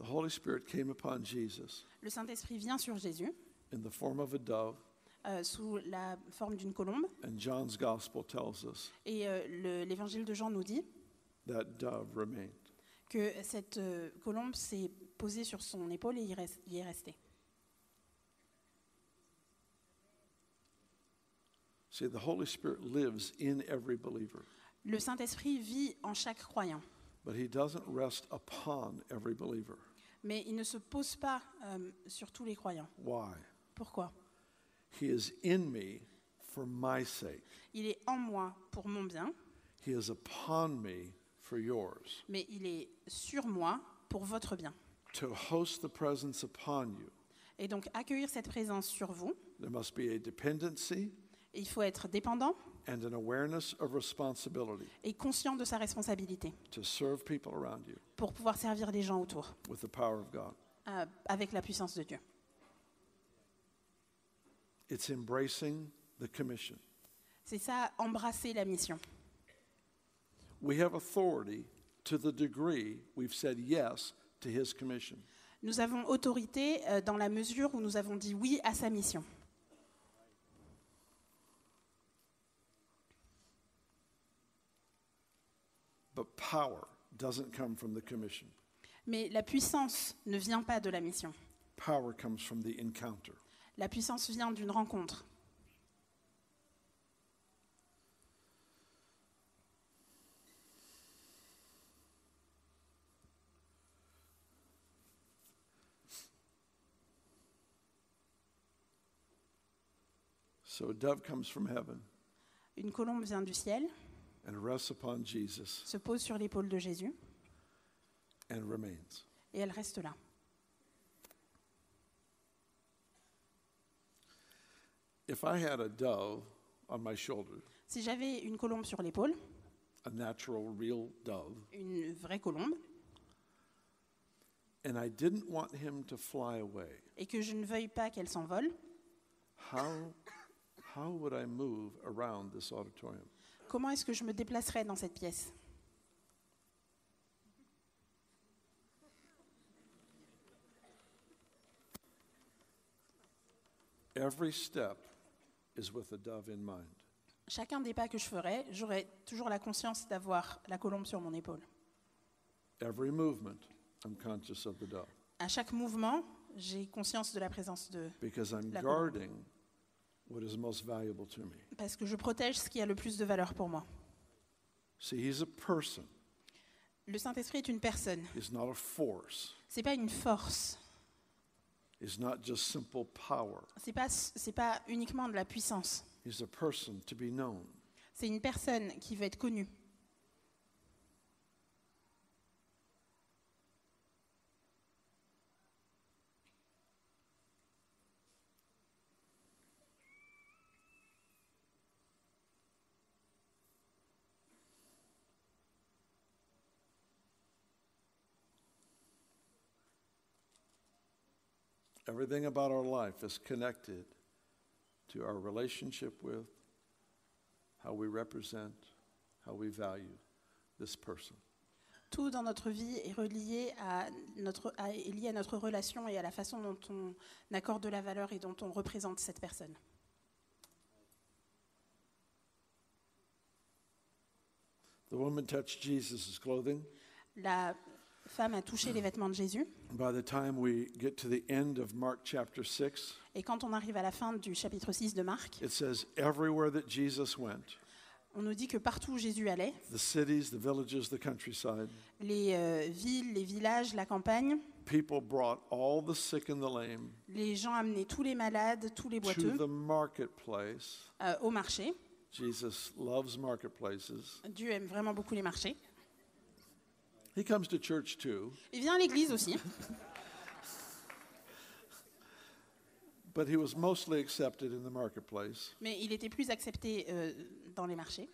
The Holy Spirit came upon Jesus Le Saint-Esprit vient sur Jésus in the form of a dove, euh, sous la forme d'une colombe. and John's gospel tells us Et euh, le- l'évangile de Jean nous dit that dove remained. que cette euh, colombe s'est posée sur son épaule et y, reste- y est restée. See, the Holy Spirit lives in every believer, Le Saint-Esprit vit en chaque croyant, but he doesn't rest upon every believer. Mais il ne se pose pas euh, sur tous les croyants. Why? Pourquoi? He is in me for my sake. Il est en moi pour mon bien, He is upon me for yours. mais il est sur moi pour votre bien. To host the presence upon you, Et donc accueillir cette présence sur vous, there must be a dependency il faut être dépendant and an awareness of responsibility et conscient de sa responsabilité to serve people around you pour pouvoir servir les gens autour with the power of God. euh, avec la puissance de Dieu. It's embracing the commission. C'est ça, embrasser la mission. We have authority to the degree we've said yes to his commission. Nous avons autorité euh, dans la mesure où nous avons dit oui à sa mission. Power doesn't come from the commission. Mais la puissance ne vient pas de la mission. Power comes from the encounter. La puissance vient d'une rencontre. So a dove comes from heaven Une colombe vient du ciel, and rests upon Jesus se pose sur l'épaule de Jésus and remains. et elle reste là. If I had a dove on my shoulder, Si j'avais une colombe sur l'épaule, a natural, real dove, une vraie colombe, and I didn't want him to fly away, et que je ne veuille pas qu'elle s'envole, how, how would I move around this auditorium? Comment est-ce que je me déplacerais dans cette pièce Every step is with dove in mind. Chacun des pas que je ferais, j'aurais toujours la conscience d'avoir la colombe sur mon épaule. Every movement, I'm conscious of the dove À chaque mouvement, j'ai conscience de la présence de... because I'm La colombe. guarding what is most valuable to me. Parce que je protège ce qui a le plus de valeur pour moi. See, he's a person, Le Saint-Esprit est une personne. he's not a force, C'est pas une force. he's not just simple power. C'est pas c'est pas uniquement de la puissance. He's a person to be known. C'est une personne qui veut être connue. Everything about our life is connected to our relationship with, how we represent, how we value this person. Tout dans notre vie est relié à notre, à- est lié à notre relation et à la façon dont on accorde de la valeur et dont on représente cette personne. The woman touched Jesus' clothing. La femme a touché les vêtements de Jésus. By the time we get to the end of Mark chapter 6, Et quand on arrive à la fin du chapitre 6 de Marc, it says, Everywhere that Jesus went, on nous dit que partout où Jésus allait, the cities, the villages, the countryside, les euh, villes, les villages, la campagne, people brought all the sick and the lame les gens amenaient tous les malades, tous les to boiteux the marketplace. euh, au marché. Jesus loves marketplaces. Dieu aime vraiment beaucoup les marchés. He comes to church too, Il vient à l'église aussi, but he was mostly accepted in the marketplace mais il était plus accepté euh, dans les marchés,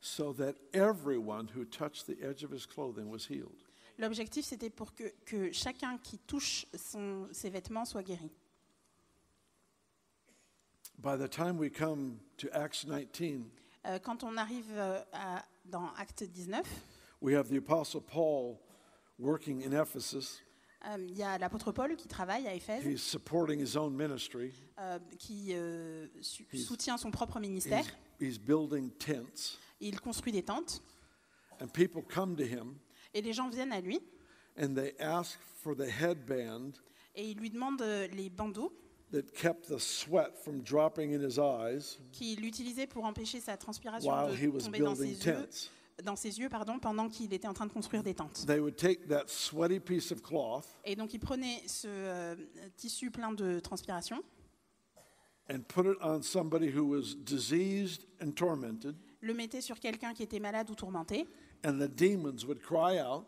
so that everyone who touched the edge of his clothing was healed. L'objectif, c'était pour que, que chacun qui touche son- ses vêtements soit guéri. By the time we come to Acts 19, Euh, quand on arrive euh, à- dans Acte 19, we have the Apostle Paul working in Ephesus. euh, il y a l'apôtre Paul qui travaille à Éphèse, He's supporting his own ministry. euh, qui euh, su- He's- soutient son propre ministère. He's, he's building tents, Il construit des tentes and people come to him et les gens viennent à lui and they ask for the headband et ils lui demandent euh, les bandeaux that kept the sweat from dropping in his eyes qu'il utilisait pour empêcher sa transpiration while he de was tomber dans building ses yeux, tents. Dans ses yeux pardon, pendant qu'il était en train de construire des tentes. They would take that sweaty piece of cloth Et donc il prenait ce euh, tissu plein de transpiration, and put it on somebody who was diseased and tormented, le mettait sur quelqu'un qui était malade ou tourmenté, and the demons would cry out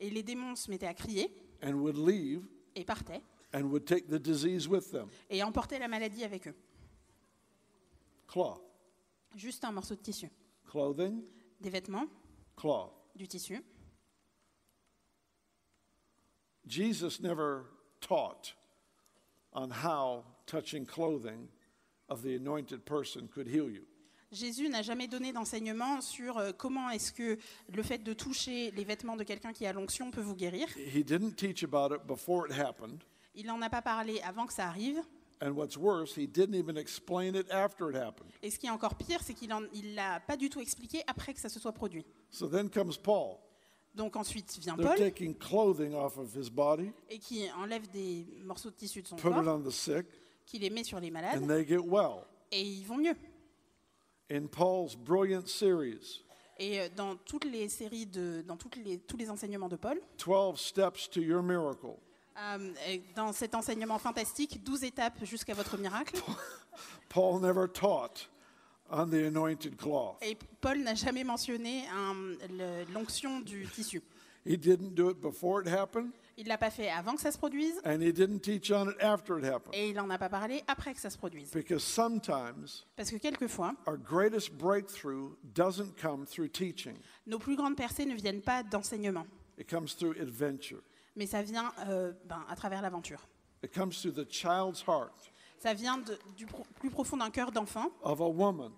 et les démons se mettaient à crier and would leave et partaient and would take the disease with them. et emportaient la maladie avec eux. Cloth, Juste un morceau de tissu. clothing, Des vêtements, cloth. du tissu. Jesus never taught on how touching clothing of the anointed person could heal you. Jésus n'a jamais donné d'enseignement sur euh, comment est-ce que le fait de toucher les vêtements de quelqu'un qui a l'onction peut vous guérir. He didn't teach about it before it happened. Il n'en a pas parlé avant que ça arrive. And what's worse, he didn't even explain it after it happened. Et ce qui est encore pire, c'est qu'il ne l'a pas du tout expliqué après que ça se soit produit. So then comes Paul. Donc ensuite vient They're Paul taking clothing off of his body, et qui enlève des morceaux de tissu de son put it corps, on the sick, qui les met sur les and malades they get well. et ils vont mieux. In Paul's brilliant series, Et euh, dans toutes les séries, de, dans toutes les, tous les enseignements de Paul, 12 Steps to Your Miracle, euh, dans cet enseignement fantastique, 12 étapes jusqu'à votre miracle, Paul never taught on the anointed cloth. et Paul n'a jamais mentionné le- l'onction du tissu. He didn't do it before it happened, Il ne l'a pas fait avant que ça se produise and he didn't teach on it after it happened. et il n'en a pas parlé après que ça se produise. Because sometimes Parce que quelquefois, our greatest breakthrough doesn't come through teaching, nos plus grandes percées ne viennent pas d'enseignement, it comes through adventure. Mais ça vient euh, ben, à travers l'aventure. It comes through the child's heart Ça vient de- du pro- plus profond d'un cœur d'enfant, of a woman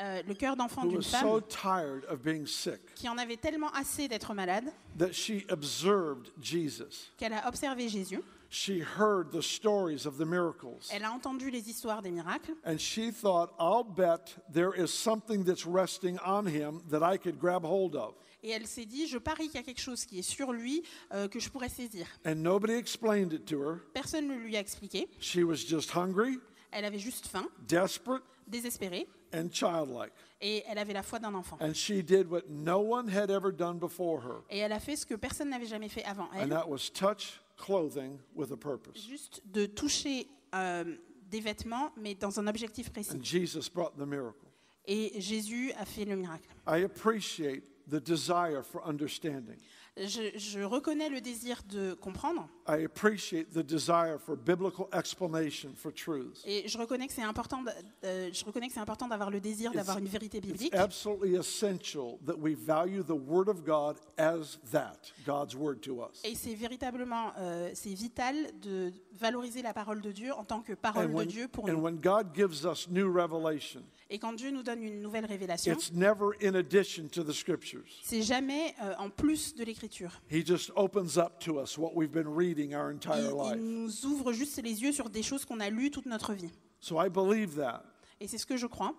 euh, le cœur d'enfant who d'une was femme so tired of being sick qui en avait tellement assez d'être malade that she observed Jesus. qu'elle a observé Jésus, She heard the stories of the miracles. elle a entendu les histoires des miracles And she thought, I'll bet there is something that's resting on him that I could grab hold of. Et elle s'est dit, je parie qu'il y a quelque chose qui est sur lui euh, que je pourrais saisir. And nobody explained it to her. Personne ne lui a expliqué, She was just hungry, elle avait juste faim, desperate, désespérée, and childlike. et elle avait la foi d'un enfant. And she did what no one had ever done before her, Et elle a fait ce que personne n'avait jamais fait avant and elle, that was touch clothing with a purpose. juste de toucher euh, des vêtements, mais dans un objectif précis. And Jesus brought the miracle. Et Jésus a fait le miracle. I appreciate the desire for understanding. Je, je reconnais le désir de comprendre I appreciate the desire for biblical explanation for truths. et je reconnais que c'est important. euh, je reconnais que c'est important d'avoir le désir d'avoir une vérité It's biblique. absolutely essential that we value the Word of God as that, God's Word to us. Et c'est véritablement, euh, c'est vital de valoriser la parole de Dieu en tant que parole And de when, Dieu pour and nous. when God gives us new revelation, Et quand Dieu nous donne une nouvelle révélation, it's never in addition to the Scriptures. c'est jamais euh, en plus de l'écriture. He just opens up to us what we've been reading our Il, nous ouvre juste les yeux sur des choses qu'on a lues toute notre vie. So I believe that. Et c'est ce que je crois.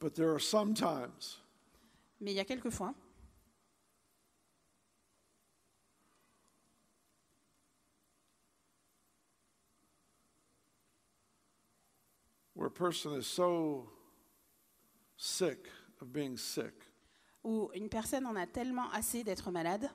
But there are some times Mais il y a quelques fois where a person is so sick of being sick où une personne en a tellement assez d'être malade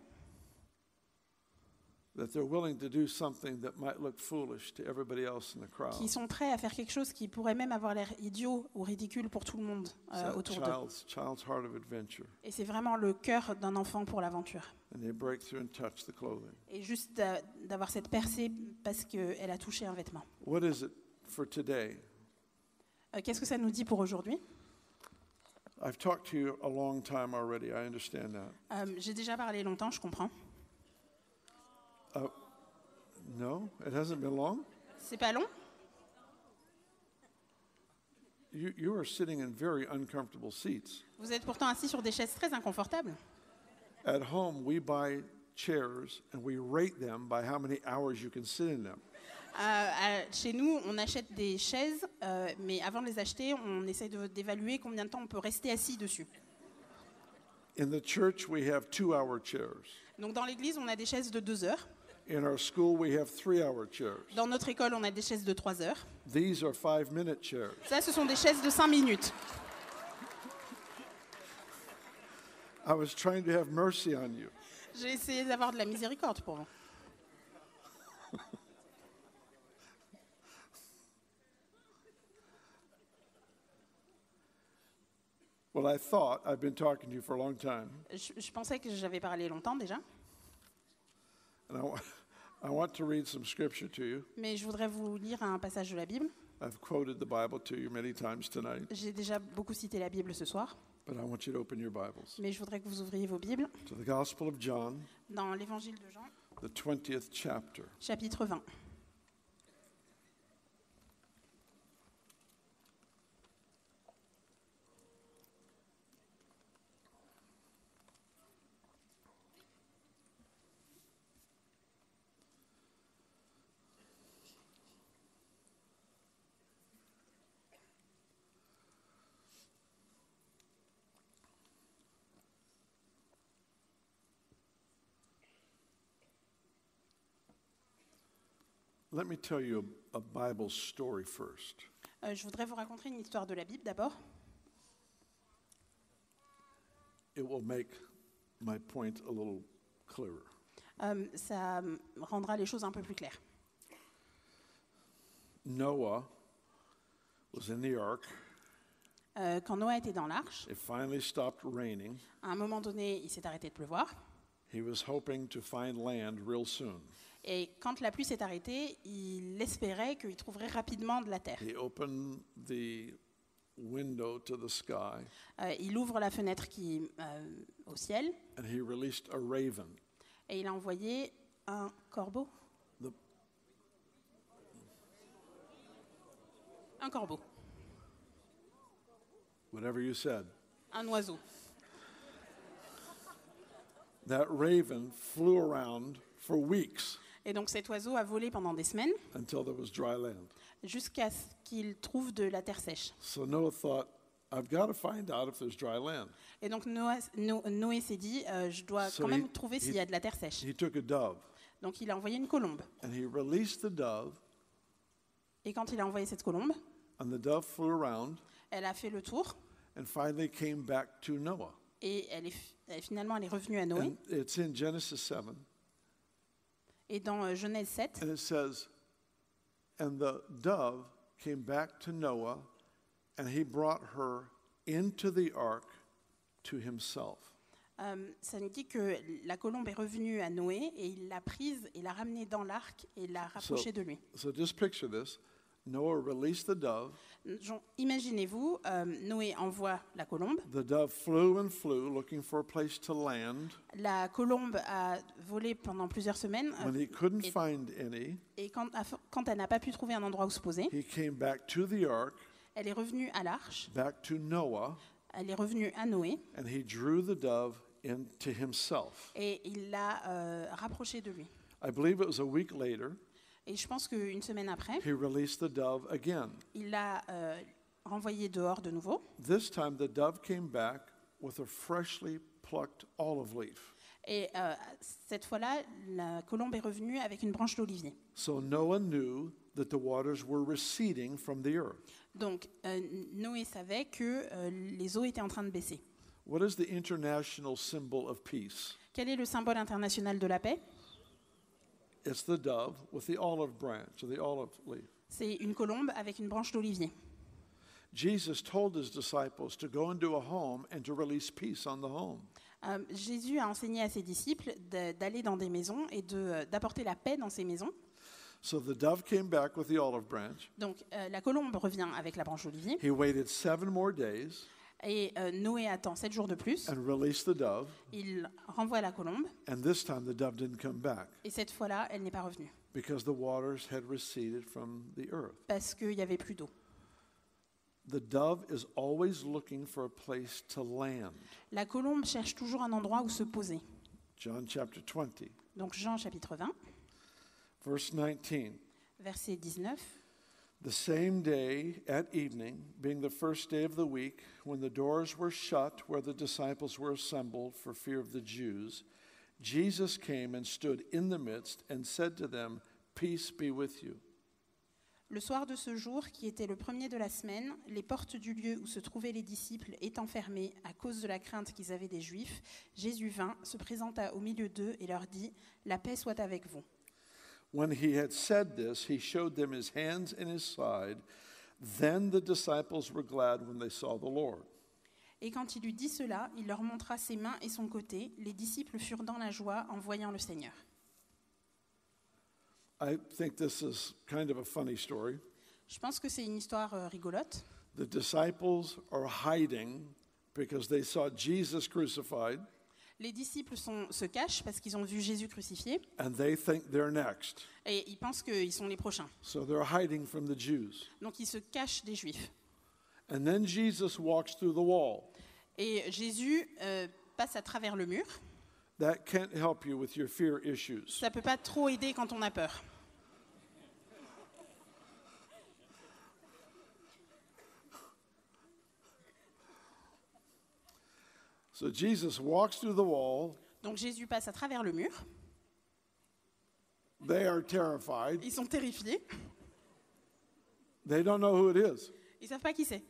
qu'ils sont prêts à faire quelque chose qui pourrait même avoir l'air idiot ou ridicule pour tout le monde euh, autour d'eux. child's, child's heart of adventure. Et c'est vraiment le cœur d'un enfant pour l'aventure. And they break through and touch the clothing. Et juste d'a- d'avoir cette percée parce qu'elle a touché un vêtement. What is it for today? Euh, Qu'est-ce que ça nous dit pour aujourd'hui? I've talked to you a long time already. I understand that. Euh, J'ai déjà parlé longtemps, je comprends. No, it hasn't been long? C'est pas long? You, you are sitting in very uncomfortable seats. Vous êtes pourtant assis sur des chaises très inconfortables. At home, we buy chairs and we rate them by how many hours you can sit in them. Euh, chez nous, on achète des chaises, euh, mais avant de les acheter, on essaie d'évaluer combien de temps on peut rester assis dessus. In the church, we have two hour chairs. Donc dans l'église, on a des chaises de deux heures. In our school, we have three hour chairs. Dans notre école, on a des chaises de trois heures. These are five minute chairs. Ça, ce sont des chaises de cinq minutes. I was trying to have mercy on you. J'ai essayé d'avoir de la miséricorde pour vous. Well, I thought I've been talking to you for a long time, Je, je pensais que j'avais parlé longtemps déjà, and I, wa- I want to read some scripture to you. mais je voudrais vous lire un passage de la Bible. I've quoted the Bible to you many times tonight, J'ai déjà beaucoup cité la Bible ce soir, but I want you to open your Bibles mais je voudrais que vous ouvriez vos Bibles to the Gospel of John, dans l'Évangile de Jean, the 20th chapter. chapitre 20. Let me tell you a, a Bible story first. Euh, je voudrais vous raconter une histoire de la Bible d'abord. It will make my point a little clearer. Euh, ça rendra les choses un peu plus claires. Noah was in the ark. Euh, quand Noah était dans l'arche, It finally stopped raining. à un moment donné, il s'est arrêté de pleuvoir. He was hoping to find land real soon. Et quand la pluie s'est arrêtée, il espérait qu'il trouverait rapidement de la terre. He opened the window to the sky Euh, il ouvre la fenêtre qui euh, au ciel and he released a raven. et il a envoyé un corbeau. The- Un corbeau, Whatever you said. un oiseau. That raven flew around for weeks Et donc cet oiseau a volé pendant des semaines until there was dry land. jusqu'à ce qu'il trouve de la terre sèche. So Noah thought, I've got to find out if there's dry land. Et donc Noé s'est dit, euh, je dois So quand même he- trouver s'il y a de la terre sèche. He took a dove Donc il a envoyé une colombe. and he released the dove, Et quand il a envoyé cette colombe, and the dove flew around elle a fait le tour and finally came back to Noah. et elle est, finalement elle est revenue à Noé. And it's in Genesis 7, Et dans euh, Genèse 7, and it says, And the dove came back to Noah, and he brought her into the ark to himself. euh, ça nous dit que la colombe est revenue à Noé et il l'a prise et l'a ramenée dans l'arc et l'a rapprochée de lui. So just picture this Noah released the dove, Imaginez-vous, euh, Noé envoie la colombe. the dove flew and flew looking for a place to land. La colombe a volé pendant plusieurs semaines euh, When he couldn't et- find any, et quand, elle n'a pas pu trouver un endroit où se poser, he came back to the ark, elle est revenue à l'arche, back to Noah, elle est revenue à Noé and he drew the dove into himself. et il l'a euh, rapprochée de lui. I believe it was a week later, Et je pense qu'une semaine après, he released the dove again. il l'a euh, renvoyée dehors de nouveau. This time, the dove came back with a freshly plucked olive leaf. Et euh, cette fois-là, la colombe est revenue avec une branche d'olivier. So Noah knew that the waters were receding from the earth. Donc euh, Noé savait que euh, les eaux étaient en train de baisser. What is the international symbol of peace? Quel est le symbole international de la paix? It's the dove with the olive branch or the olive leaf. C'est une colombe avec une branche d'olivier. Jesus told his disciples to go into a home and to release peace on the home. Euh, Jésus a enseigné à ses disciples de- d'aller dans des maisons et de, euh, d'apporter la paix dans ces maisons. So the dove came back with the olive branch. Donc euh, la colombe revient avec la branche d'olivier. He waited seven more days, Et euh, Noé attend sept jours de plus. and released the dove. Il renvoie la colombe. And this time the dove didn't come back Et cette fois-là, elle n'est pas revenue. because the waters had receded from the earth. Parce qu'il n'y avait plus d'eau. The dove is always looking for a place to land. La colombe cherche toujours un endroit où se poser. John chapter 20, Donc Jean chapitre 20, verse 19. verset 19. The same day at evening, being the first day of the week, when the doors were shut where the disciples were assembled for fear of the Jews, Jesus came and stood in the midst and said to them, Peace be with you. Le soir de ce jour, qui était le premier de la semaine, les portes du lieu où se trouvaient les disciples étant fermées à cause de la crainte qu'ils avaient des Juifs, Jésus vint, se présenta au milieu d'eux et leur dit, La paix soit avec vous. When he had said this, he showed them his hands and his side. Then the disciples were glad when they saw the Lord. Et quand il eut dit cela, il leur montra ses mains et son côté. Les disciples furent dans la joie en voyant le Seigneur. I think this is kind of a funny story. Je pense que c'est une histoire euh, rigolote. The disciples are hiding because they saw Jesus crucified Les disciples sont- se cachent parce qu'ils ont vu Jésus crucifié and they think they're next. et ils pensent qu'ils sont les prochains. So they're hiding from the Jews. Donc ils se cachent des Juifs. And then Jesus walks through the wall. Et Jésus euh, passe à travers le mur. That can't help you with your fear issues. Ça peut pas trop aider quand on a peur. So Jesus walks through the wall. Donc Jésus passe à travers le mur. They are terrified. Ils sont terrifiés. They don't know who it is. Ils savent pas qui c'est.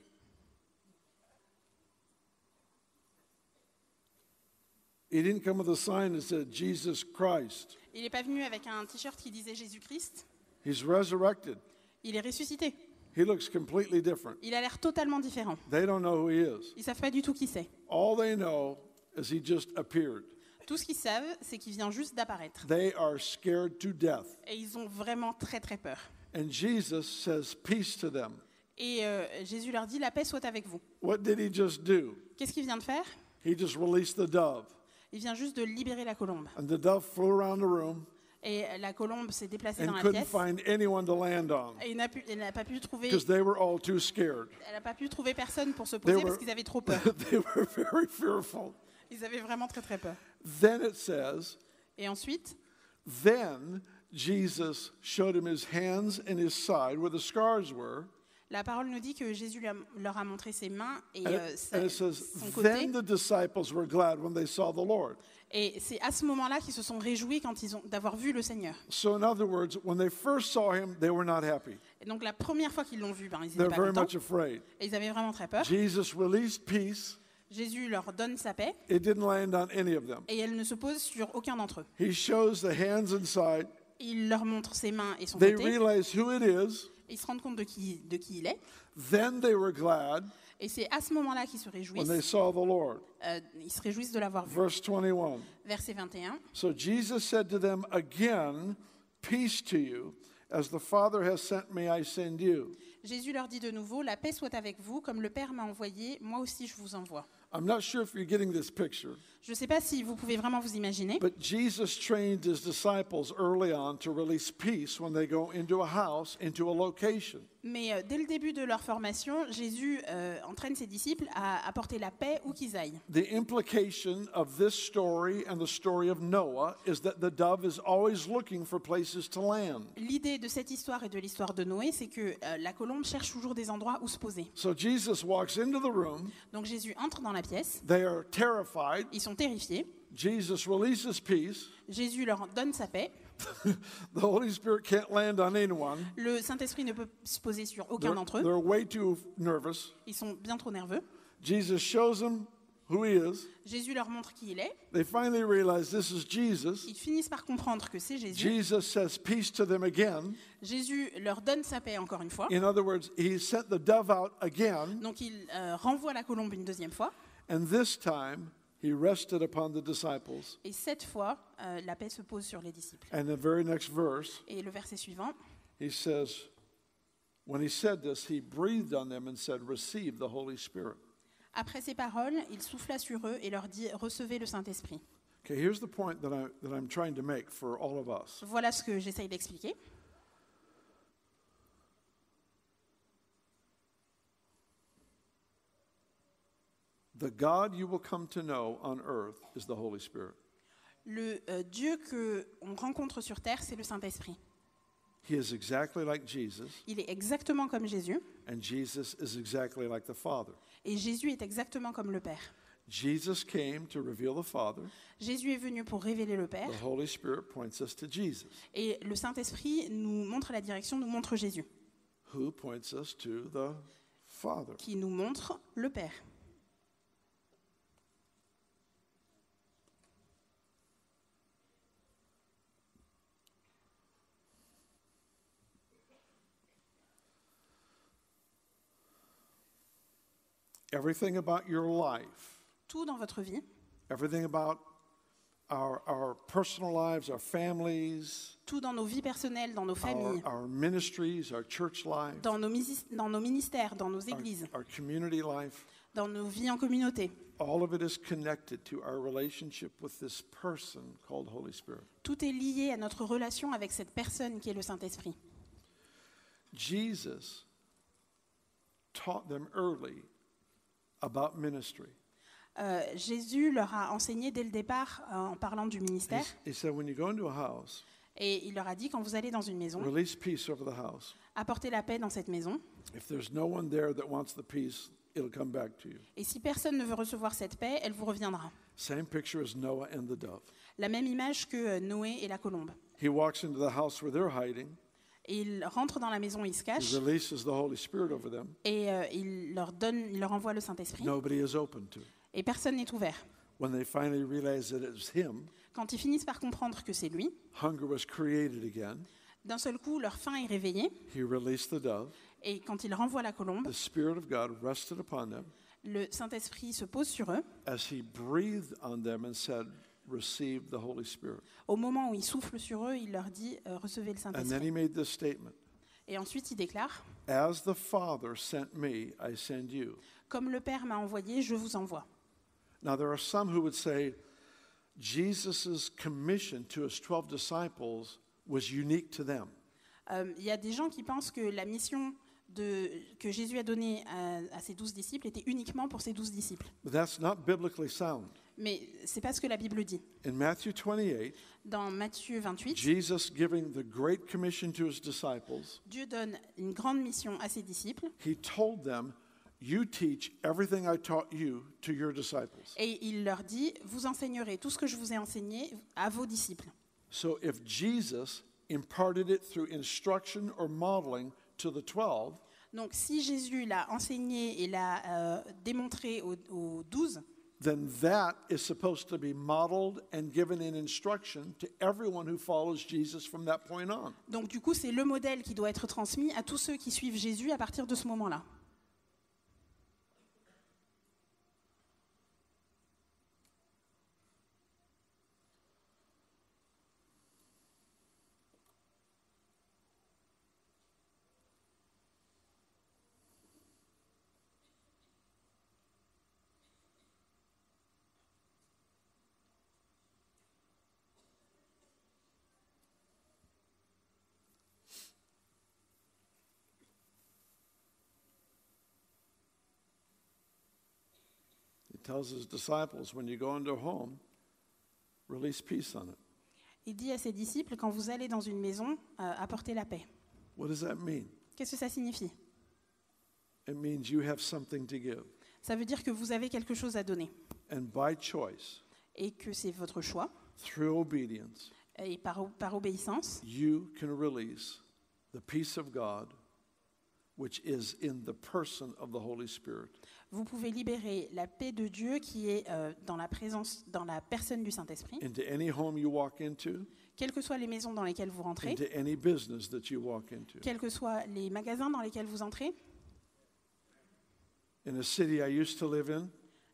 He didn't come with a sign that said Jesus Christ. Il n'est pas venu avec un t-shirt qui disait Jésus-Christ. He's resurrected. Il est ressuscité. He looks completely different. Il a l'air totalement différent. They don't know who he is. Ils savent pas du tout qui c'est. All they know is he just appeared. Tout ce qu'ils savent, c'est qu'il vient juste d'apparaître. They are scared to death. Et ils ont vraiment très très peur. And Jesus says peace to them. Et euh, Jésus leur dit, la paix soit avec vous. What did he just do? Qu'est-ce qu'il vient de faire? He just released the dove. Il vient juste de libérer la colombe. And the dove flew around the room Et la colombe s'est déplacée dans and la couldn't pièce. find anyone to land on Et il n'a pu- elle n'a pas pu trouver, because they were all too scared. elle n'a pas pu trouver personne pour se They poser were- parce qu'ils avaient trop peur. they were very fearful. Ils avaient vraiment très très peur. Then it says, Et ensuite, then Jesus showed him his hands and his side where the scars were. la parole nous dit que Jésus lui a- leur a montré ses mains et And euh, it, sa- and it says, son côté. then the disciples were glad when they saw the Lord. Et c'est à ce moment-là qu'ils se sont réjouis quand ils ont d'avoir vu le Seigneur. So, in other words, when they first saw him, they were not happy. Et donc la première fois qu'ils l'ont vu, ben, ils They're étaient pas very contents. much afraid. Et ils avaient vraiment très peur. Jesus released peace. Jésus leur donne sa paix It didn't land on any of them. et elle ne se pose sur aucun d'entre eux. He shows the hands inside. Il leur montre ses mains et son They côté. realize who it is. Ils se rendent compte de qui, de qui il est. Then they were glad Et c'est à ce moment-là qu'ils se when they réjouissent. saw the Lord. Euh, ils se réjouissent de l'avoir vu. Verse 21. Verset 21. So Jesus said to them again, Peace to you. As the Father has sent me, I send you. Jésus leur dit de nouveau, la paix soit avec vous, comme le Père m'a envoyé, moi aussi je vous envoie. I'm not sure if you're getting this picture, Je ne sais pas si vous pouvez vraiment vous imaginer, but Jesus trained his disciples early on to release peace when they go into a house, into a location. Mais euh, dès le début de leur formation, Jésus euh, entraîne ses disciples à apporter la paix où qu'ils aillent. The implication of this story and the story of Noah is that the dove is always looking for places to land. L'idée de cette histoire et de l'histoire de Noé, c'est que euh, la colombe cherche toujours des endroits où se poser. So Jesus walks into the room. Donc Jésus entre dans la pièce, They are terrified. ils sont terrifiés, Jesus releases peace. Jésus leur donne sa paix, The Holy Spirit can't land on anyone. le Saint-Esprit ne peut se poser sur aucun d'entre eux, they're way too nervous. ils sont bien trop nerveux. Jesus shows them who he is. Jésus leur montre qui il est, They finally realize this is Jesus. ils finissent par comprendre que c'est Jésus. Jesus says peace to them again. Jésus leur donne sa paix encore une fois. In other words, he sent the dove out again, Donc il euh, renvoie la colombe une deuxième fois. and this time he rested upon the disciples. Et cette fois, euh, la paix se pose sur les disciples. And the very next verse, Et le verset suivant, he says, when he said this, he breathed on them and said, Receive the Holy Spirit. Après ces paroles, il souffla sur eux et leur dit Recevez le Saint-Esprit. Okay, here's the point that, I, that I'm trying to make for all of us. Voilà ce que j'essaye d'expliquer. The God you will come to know on earth is the Holy Spirit. Le euh, Dieu que on rencontre sur terre, c'est le Saint-Esprit. He is exactly like Jesus, Il est exactement comme Jésus, and Jesus is exactly like the Father. et Jésus est exactement comme le Père. Jesus came to reveal the Father. Jésus est venu pour révéler le Père, The Holy Spirit points us to Jesus, et le Saint-Esprit nous montre la direction, nous montre Jésus, who points us to the Father? qui nous montre le Père. Everything about your life, Tout dans votre vie, everything about our, our personal lives, our families, tout dans nos vies personnelles, dans nos our, familles, our ministries, our church life, dans nos, misis- dans nos ministères, dans nos our, églises, our community life, dans nos vies en communauté. all of it is connected to our relationship with this person called Holy Spirit. Tout est lié à notre relation avec cette personne qui est le Saint-Esprit. Jesus taught them early about ministry. Euh, Jésus leur a enseigné dès le départ euh, en parlant du He, ministère he said, when you go into a house, et il leur a dit quand vous allez dans une maison, release peace over the house. apportez la paix dans cette maison If there's no one there that wants the peace, it'll come back to you. et si personne ne veut recevoir cette paix, elle vous reviendra. Same picture as Noah and the dove. La même image que euh, Noé et la colombe. He walks into the house where they're hiding. Et il rentre dans la maison, il se He cache et euh, il leur donne, il leur envoie le Saint-Esprit et personne n'est ouvert. When they finally realize that it's him, Quand ils finissent par comprendre que c'est lui, hunger was created again. d'un seul coup, leur faim est réveillée He released the dove. et quand il renvoie la colombe, le Saint-Esprit se pose sur eux. as he breathed on them and said, Receive the Holy Spirit. Au moment où il souffle sur eux, il leur dit euh, Recevez le And then Saint-Esprit. he made this statement Et ensuite, il déclare As the Father sent me, I send you. Comme le Père m'a envoyé, je vous envoie. Now, there are some who would say Jesus' commission to his 12 disciples was unique to them. Euh, Il y a des gens qui pensent que la mission de, que Jésus a donnée à, à ses douze disciples était uniquement pour ses douze disciples. But that's not biblically sound. Mais c'est pas ce que la Bible dit. In Matthew 28, Dans Matthieu 28, Jesus giving the Great Commission to his disciples, Dieu donne une grande mission à ses disciples he told them, You teach everything I taught you to your disciples. et il leur dit Vous enseignerez tout ce que je vous ai enseigné à vos disciples. So if Jesus imparted it through instruction or modeling to the 12, Donc si Jésus l'a enseigné et l'a euh, démontré aux, aux douze, then that is supposed to be modeled and given in instruction to everyone who follows Jesus from that point on. donc du coup c'est le modèle qui doit être transmis à tous ceux qui suivent Jésus à partir de ce moment-là. Tells his disciples, when you go into a home, release peace on it. Il dit à ses disciples, quand vous allez dans une maison, euh, apportez la paix. What does that mean? Qu'est-ce que ça signifie? It means you have something to give. Ça veut dire que vous avez quelque chose à donner And by choice, et que c'est votre choix. through obedience, Et par, par obéissance, you can release the peace of God, which is in the person of the Holy Spirit. Vous pouvez libérer la paix de Dieu qui est euh, dans la présence, dans la personne du Saint-Esprit, into any home you walk into, quelles que soient les maisons dans lesquelles vous rentrez, into any business that you walk into. quels que soient les magasins dans lesquels vous entrez. In a city I used to live in,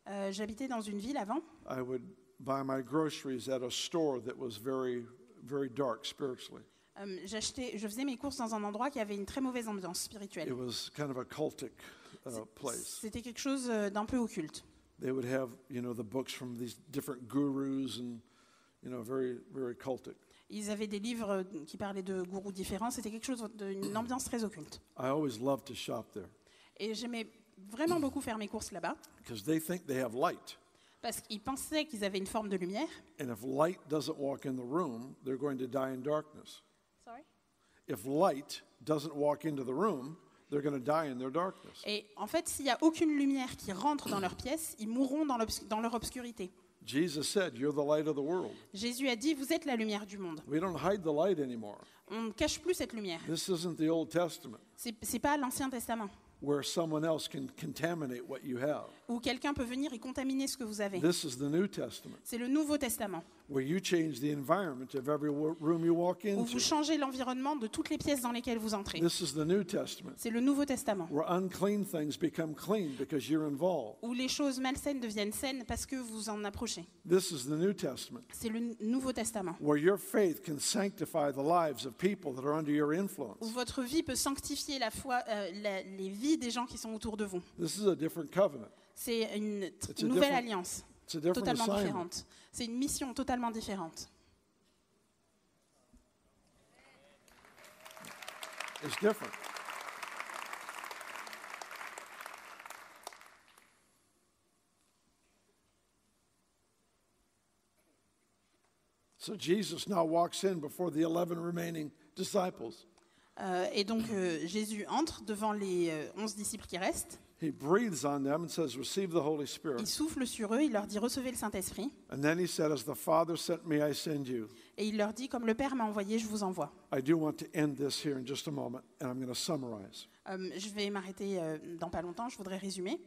Euh, J'habitais dans une ville avant. I would buy my groceries at a store that was very, very dark spiritually. Euh, j'achetais- je faisais mes courses dans un endroit qui avait une très mauvaise ambiance It spirituelle. was kind of a cultic uh, place. C'était quelque chose euh, d'un peu occulte. They would have, you know, the books from these different gurus and, you know, very, very cultic. Ils avaient des livres qui parlaient de gourous différents. C'était quelque chose d'une ambiance très occulte. I always loved to shop there Et j'aimais vraiment beaucoup faire mes courses là-bas because they think they have light. parce qu'ils pensaient qu'ils avaient une forme de lumière. And if light doesn't walk in the room, they're going to die in darkness. If light doesn't walk into the room, they're going to die in their darkness. Et en fait, s'il n'y a aucune lumière qui rentre dans leur pièce, ils mourront dans, dans leur obscurité. Jesus said, You're the light of the world. Jésus a dit, vous êtes la lumière du monde. We don't hide the light anymore. On ne cache plus cette lumière. This isn't the Old Testament C'est c'est pas l'Ancien Testament where someone else can contaminate what you have. Où quelqu'un peut venir et contaminer ce que vous avez. This is the New Testament C'est le Nouveau Testament where you change the environment of every wo- room you walk où vous into. changez l'environnement de toutes les pièces dans lesquelles vous entrez. This is the New Testament C'est le Nouveau Testament where unclean things become clean because you're involved. où les choses malsaines deviennent saines parce que vous en approchez. This is the New Testament C'est le Nouveau Testament where your faith can sanctify the lives of people that are under your où influence. votre vie peut sanctifier la foi, euh, la- les vies des gens qui sont autour de vous. This is a different covenant. C'est une nouvelle alliance, totalement différente. C'est une mission totalement différente. It's different. So Jesus now walks in before the 11 remaining disciples. Euh, et donc euh, Jésus entre devant les euh, onze disciples qui restent. He breathes on them and says, Receive the Holy Il Spirit. souffle sur eux, il leur dit recevez le Saint-Esprit. And then he said, As the Father sent me, I send you. Et il leur dit comme le Père m'a envoyé, je vous envoie. I do want to end this here in just a moment, and I'm going to summarize. Euh, je vais m'arrêter euh, dans pas longtemps, je voudrais résumer.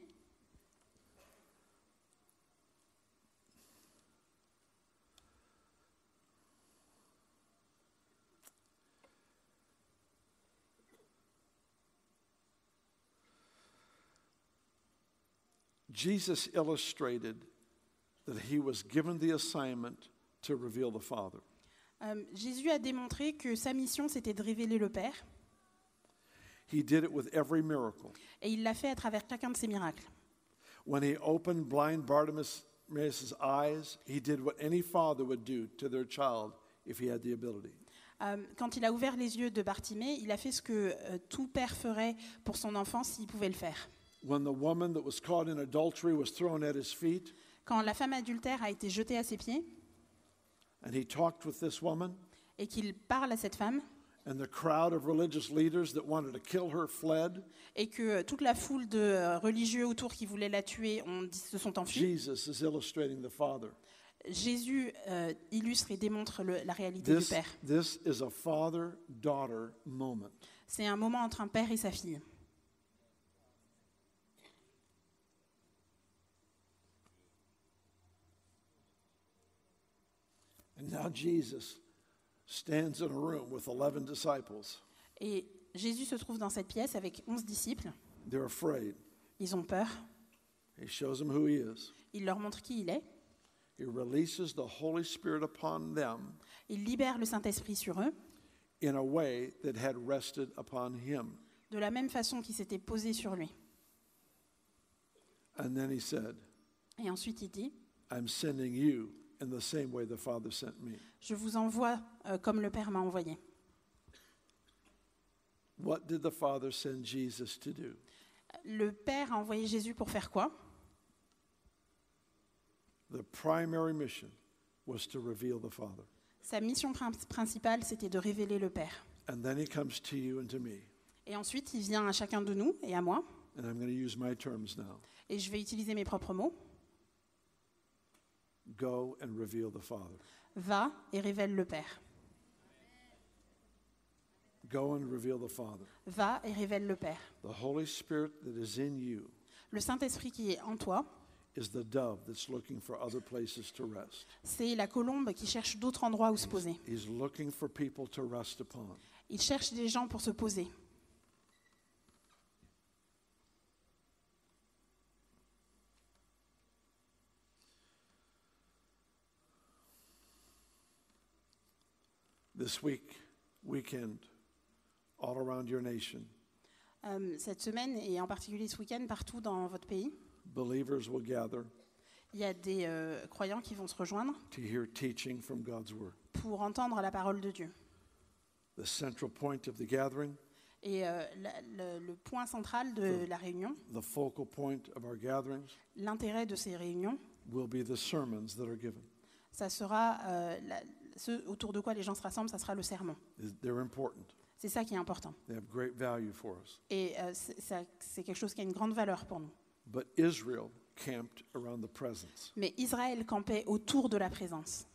Jesus illustrated that he was given the assignment to reveal the Father. Jésus a démontré que sa mission, c'était de révéler le Père. He did it with every miracle. Et il l'a fait à travers chacun de ses miracles. When he opened blind Bartimaeus' eyes, he did what any father would do to their child if he had the ability. Quand il a ouvert les yeux de Bartimée, il a fait ce que euh, tout père ferait pour son enfant s'il pouvait le faire. When the woman that was caught in adultery was thrown at his feet, Quand la femme adultère a été jetée à ses pieds and he talked with this woman, et qu'il parle à cette femme and the crowd of religious leaders that wanted to kill her fled, et que toute la foule de euh, religieux autour qui voulaient la tuer ont se sont enfuis, Jesus is illustrating the Father. Jésus euh, illustre et démontre le- la réalité du This, Père. this is a father daughter moment. C'est un moment entre un père et sa fille. And now Jesus stands in a room with 11 disciples. Et Jésus se trouve dans cette pièce avec onze disciples. They're afraid. Ils ont peur. He shows them who he is. Il leur montre qui il est. He releases the Holy Spirit upon them Il libère le Saint-Esprit sur eux in a way that had rested upon him. de la même façon qu'il s'était posé sur lui. And then he said, Et ensuite il dit, I'm sending you in the same way the Father sent me. je vous envoie euh, comme le Père m'a envoyé. What did the Father send Jesus to do? Le Père a envoyé Jésus pour faire quoi? The primary mission was to reveal the Father. Sa mission prin- principale, c'était de révéler le Père. And then he comes to you and to me. Et ensuite, il vient à chacun de nous et à moi, And I'm going to use my terms now. et je vais utiliser mes propres mots. Go and reveal the Father. Va et révèle le Père. Go and reveal the Father. Va et révèle le Père. The Holy Spirit that is in you Le Saint-Esprit qui est en toi, is the dove that's looking for other places to rest. c'est la colombe qui cherche d'autres endroits où se poser. He's looking for people to rest upon. Il cherche des gens pour se poser. This week, weekend, all around your nation, Euh, cette semaine et en particulier ce week-end, partout dans votre pays, believers will gather il y a des euh, croyants qui vont se rejoindre to hear teaching from God's Word. pour entendre la parole de Dieu. The central point of the gathering, Et euh, la- le, le point central de la réunion, the focal point of our gatherings, l'intérêt de ces réunions, will be the sermons that are given. ça sera euh, la- ce autour de quoi les gens se rassemblent, ça sera le. They're important. C'est ça qui est important. They have great value for us. Et euh, c'est quelque chose qui a une grande valeur pour nous. But Israel camped around the presence. Mais Israël campait autour de la présence.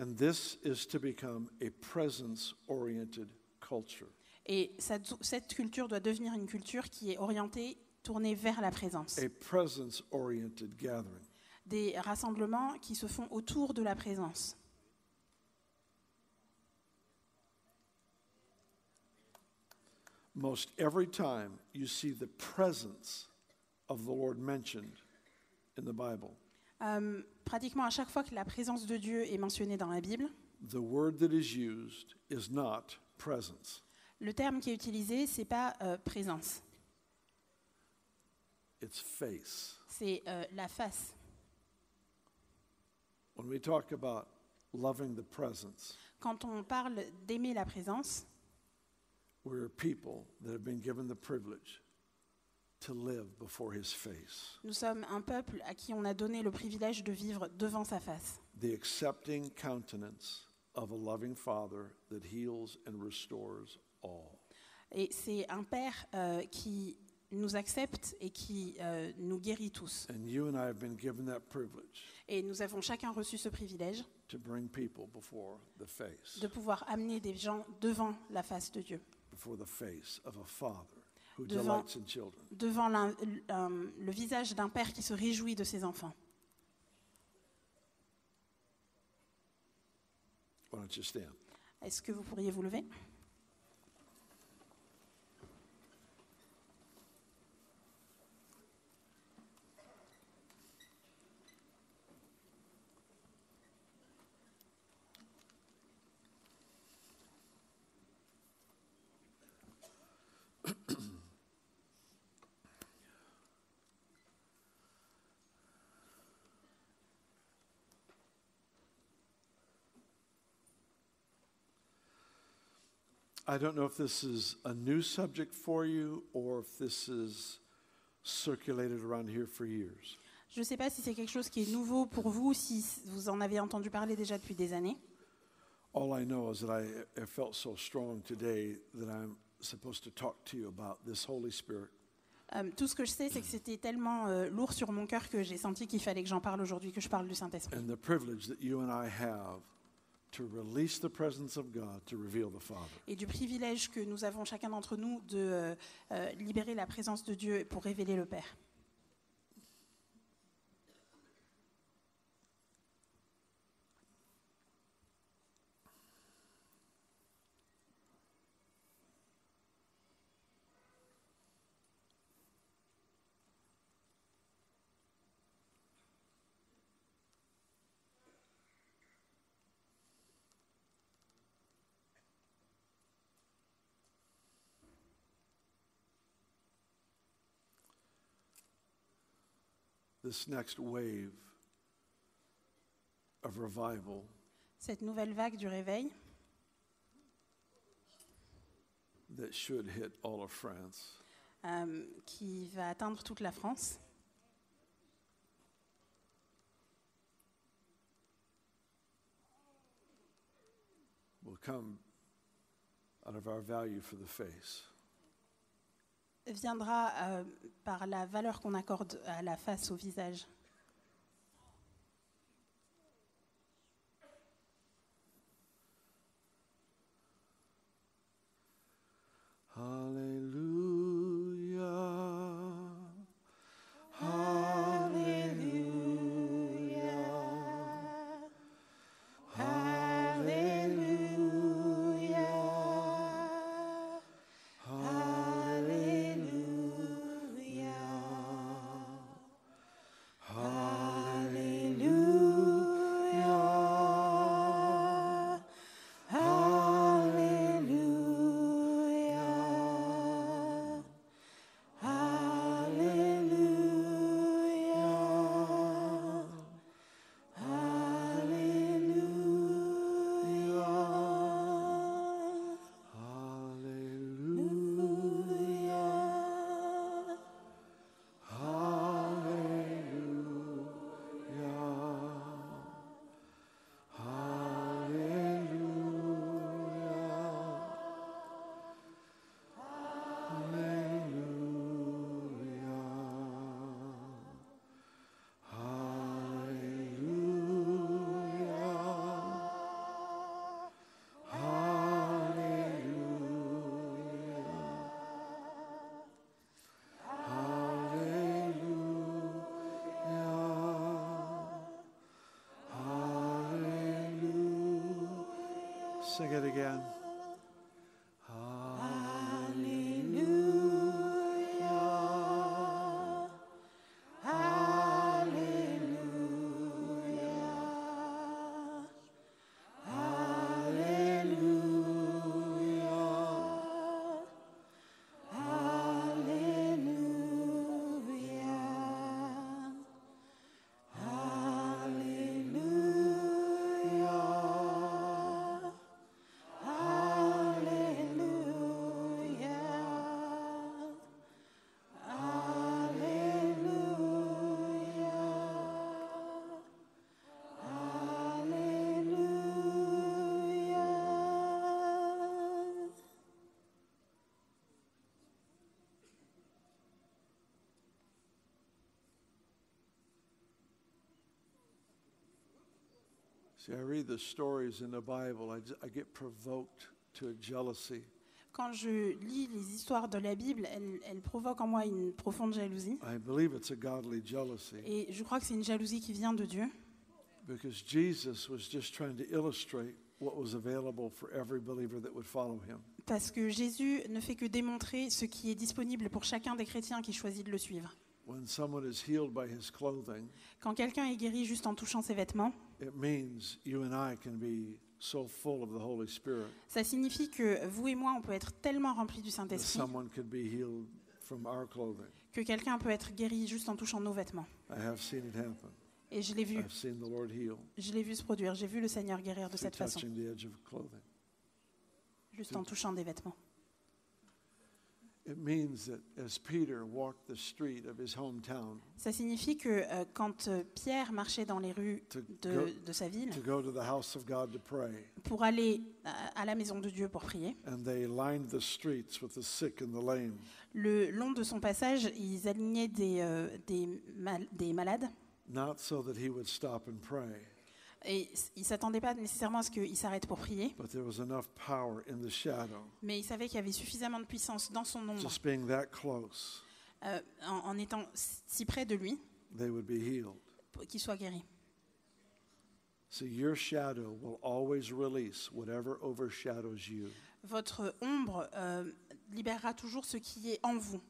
And this is to become a presence oriented culture. Et cette, cette culture doit devenir une culture qui est orientée, tournée vers la présence. A gathering. Des rassemblements qui se font autour de la présence. Most every time you see the presence of the Lord mentioned in the Bible, Euh, pratiquement à chaque fois que la présence de Dieu est mentionnée dans la Bible, the word that is used is not presence, le terme qui est utilisé, c'est pas euh, présence, it's face. c'est euh, la face. When we talk about loving the presence, Quand on parle d'aimer la présence, we're people that have been given the privilege to live before his face. nous sommes un peuple à qui on a donné le privilège de vivre devant sa face. The accepting countenance of a loving father that heals and restores all. Et c'est un Père euh, qui nous accepte et qui euh, nous guérit tous. And you and I have been given that privilege Et nous avons chacun reçu ce privilège to bring people before the face, de pouvoir amener des gens devant la face de Dieu, before the face of a father who Devant- delights in children. devant l'un- l'un- le visage d'un Père qui se réjouit de ses enfants. Why don't you stand? Est-ce que vous pourriez vous lever? I don't know if this is a new subject for you or if this is circulated around here for years. Je ne sais pas si c'est quelque chose qui est nouveau pour vous, si vous en avez entendu parler déjà depuis des années. All I know is that I have felt so strong today that I'm supposed to talk to you about this Holy Spirit. Euh, tout ce que je sais, c'est que c'était tellement euh, lourd sur mon cœur que j'ai senti qu'il fallait que j'en parle aujourd'hui, que je parle du Saint-Esprit. and the privilege that you and I have to release the presence of God to reveal the Father. Et du privilège que nous avons chacun d'entre nous de euh, euh, libérer la présence de Dieu pour révéler le Père. This next wave of revival. Cette nouvelle vague du réveil. That should hit all of France. Euh, qui va atteindre toute la France. Will come out of our value for the face. Viendra euh, par la valeur qu'on accorde à la face, au visage. Sing it again. The stories in the Bible, I, j- I get provoked to a jealousy. Quand je lis les histoires de la Bible, elles, elles provoquent en moi une profonde jalousie. I believe it's a godly jealousy Et je crois que c'est une jalousie qui vient de Dieu. because Jesus was just trying to illustrate what was available for every believer that would follow him. Parce que Jésus ne fait que démontrer ce qui est disponible pour chacun des chrétiens qui choisit de le suivre. When someone is healed by his clothing, Quand quelqu'un est guéri juste en touchant ses vêtements, it means you and I can be so full of the Holy Spirit ça signifie que vous et moi, on peut être tellement remplis du Saint-Esprit someone could be healed from our clothing. que quelqu'un peut être guéri juste en touchant nos vêtements. I have seen it happen. Et je l'ai vu, I've seen the Lord heal je l'ai vu se produire, j'ai vu le Seigneur guérir de cette façon, juste en touchant des vêtements. It means that as Peter walked the street of his hometown Ça signifie que euh, quand euh, Pierre marchait dans les rues de, go, de sa ville to go to the house of God to pray, pour aller à, à la maison de Dieu pour prier, and they lined the streets with the sick and the lame, le long de son passage, ils alignaient des, euh, des, mal- des malades. Not so that he would stop and pray, et ils ne s'attendaient pas nécessairement à ce qu'ils s'arrêtent pour prier, but there was enough power in the shadow, mais ils savaient qu'il y avait suffisamment de puissance dans son ombre, just being that close, euh, en, en étant si près de lui, they would be healed. pour qu'il soit guéri. See, your shadow will always release whatever overshadows you. Votre ombre euh, libérera toujours ce qui est en vous.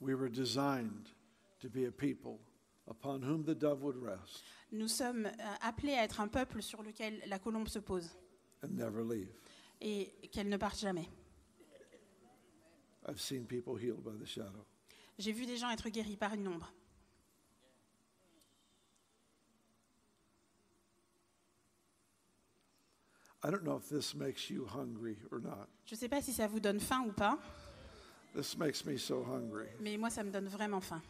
We were designed to be a people upon whom the dove would rest Nous sommes euh, appelés à être un peuple sur lequel la colombe se pose and never leave. et qu'elle ne parte jamais. I've seen people healed by the shadow. J'ai vu des gens être guéris par une ombre. I don't know if this makes you hungry or not. Je ne sais pas si ça vous donne faim ou pas, This makes me so hungry. mais moi, ça me donne vraiment faim.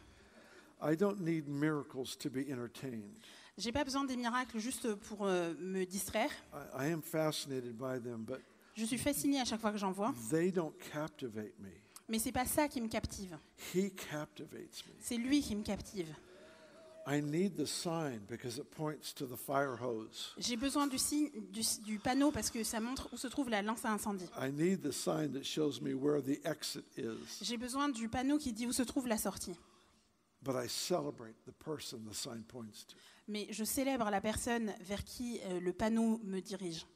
I don't need miracles to be entertained. J'ai pas besoin des miracles juste pour euh, me distraire. I, I am fascinated by them, but Je suis fascinée à chaque fois que j'en vois, they don't captivate me. mais c'est pas ça qui me captive. He captivates me. C'est lui qui me captive. I need the sign because it points to the fire hose. J'ai besoin du, signe, du, du panneau parce que ça montre où se trouve la lance à incendie. I need the sign that shows me where the exit is. J'ai besoin du panneau qui dit où se trouve la sortie. But I celebrate the person the sign points to. Mais je célèbre la personne vers qui euh, le panneau me dirige.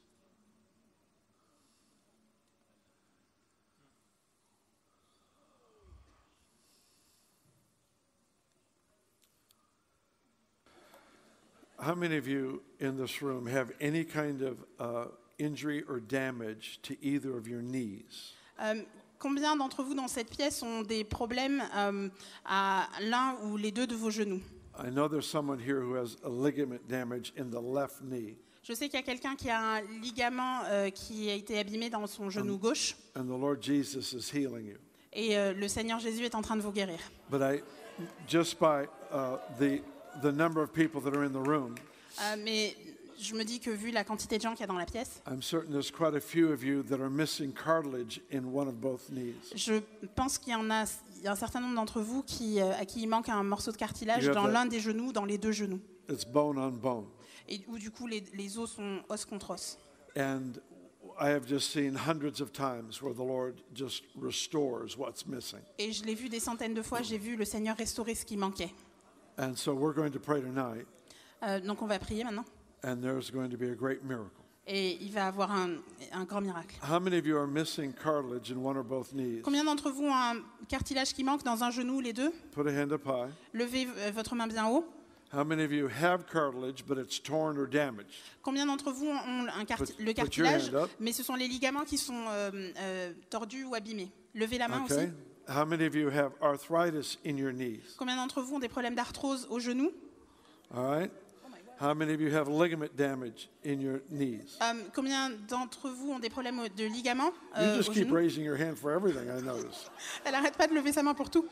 How many of you in this room have any kind of uh, injury or damage to either of your knees? Euh, combien d'entre vous dans cette pièce ont des problèmes euh, à l'un ou les deux de vos genoux? I know there's someone here who has a ligament damage in the left knee, Je sais qu'il y a quelqu'un qui a un ligament euh, qui a été abîmé dans son genou gauche and the Lord Jesus is healing you. et euh, le Seigneur Jésus est en train de vous guérir. But I, just by uh, the the number of people that are in the room, Euh, mais je me dis que vu la quantité de gens qu'il y a dans la pièce, I'm certain there's quite a few of you that are missing cartilage in one of both knees. je pense qu'il y en a, il y a un certain nombre d'entre vous qui, euh, à qui il manque un morceau de cartilage dans l'un des genoux, dans les deux genoux, It's bone on bone. et où du coup les, les os sont os contre os. And I have just seen hundreds of times where the Lord just restores what's missing. Et je l'ai vu des centaines de fois, j'ai vu le Seigneur restaurer ce qui manquait. And so we're going to pray tonight, Euh, donc on va prier maintenant. And there's going to be a great miracle. et il va avoir un, un grand miracle. How many of you are missing cartilage in one or both knees? Combien d'entre vous ont un cartilage qui manque dans un genou ou les deux? Put a hand up high. Levez euh, votre main bien haut. How many of you have cartilage, but it's torn or damaged? Combien d'entre vous ont un carti- Put- le cartilage, mais ce sont les ligaments qui sont euh, euh, tordus ou abîmés Levez la main Okay. aussi. How many of you have arthritis in your knees? Combien d'entre vous ont des problèmes d'arthrose au genou? All right. How many of you have ligament damage in your knees? Euh, Combien d'entre vous ont des problèmes de ligaments You euh, just au keep raising your hand for everything, I notice. Elle arrête pas de lever sa main pour tout.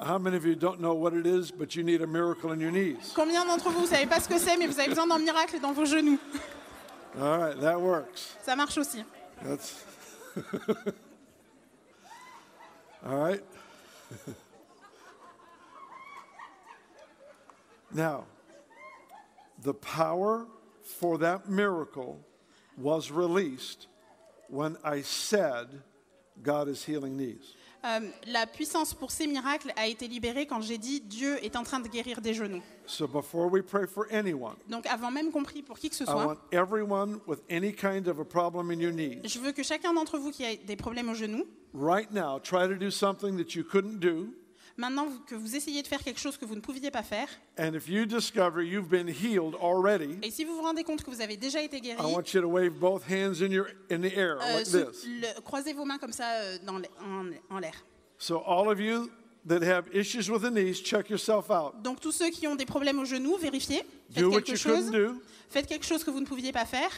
How many of you don't know what it is, but you need a miracle in your knees? Combien d'entre vous, vous savez pas ce que c'est, mais vous avez besoin d'un miracle dans vos genoux? All right, that works. Ça marche aussi. That's all right. now, the power for that miracle was released when I said, God is healing knees. Euh, la puissance pour ces miracles a été libérée quand j'ai dit Dieu est en train de guérir des genoux. So before we pray for anyone, Donc avant même qu'on prie pour qui que ce I soit, want everyone with any kind of a problem in your knees, je veux que chacun d'entre vous qui a des problèmes aux genoux, right now, try to do something that you couldn't do. Maintenant que vous essayez de faire quelque chose que vous ne pouviez pas faire, And if you discover you've been healed already, et si vous vous rendez compte que vous avez déjà été I guéri, want you to wave both hands in your in the air euh, like sou- this. le- croisez vos mains comme ça euh, dans l- en- en l'air. So all of you that have issues with the knees, check yourself out. Donc tous ceux qui ont des problèmes aux genoux, vérifiez, faites Do what quelque you chose, couldn't do. faites quelque chose que vous ne pouviez pas faire.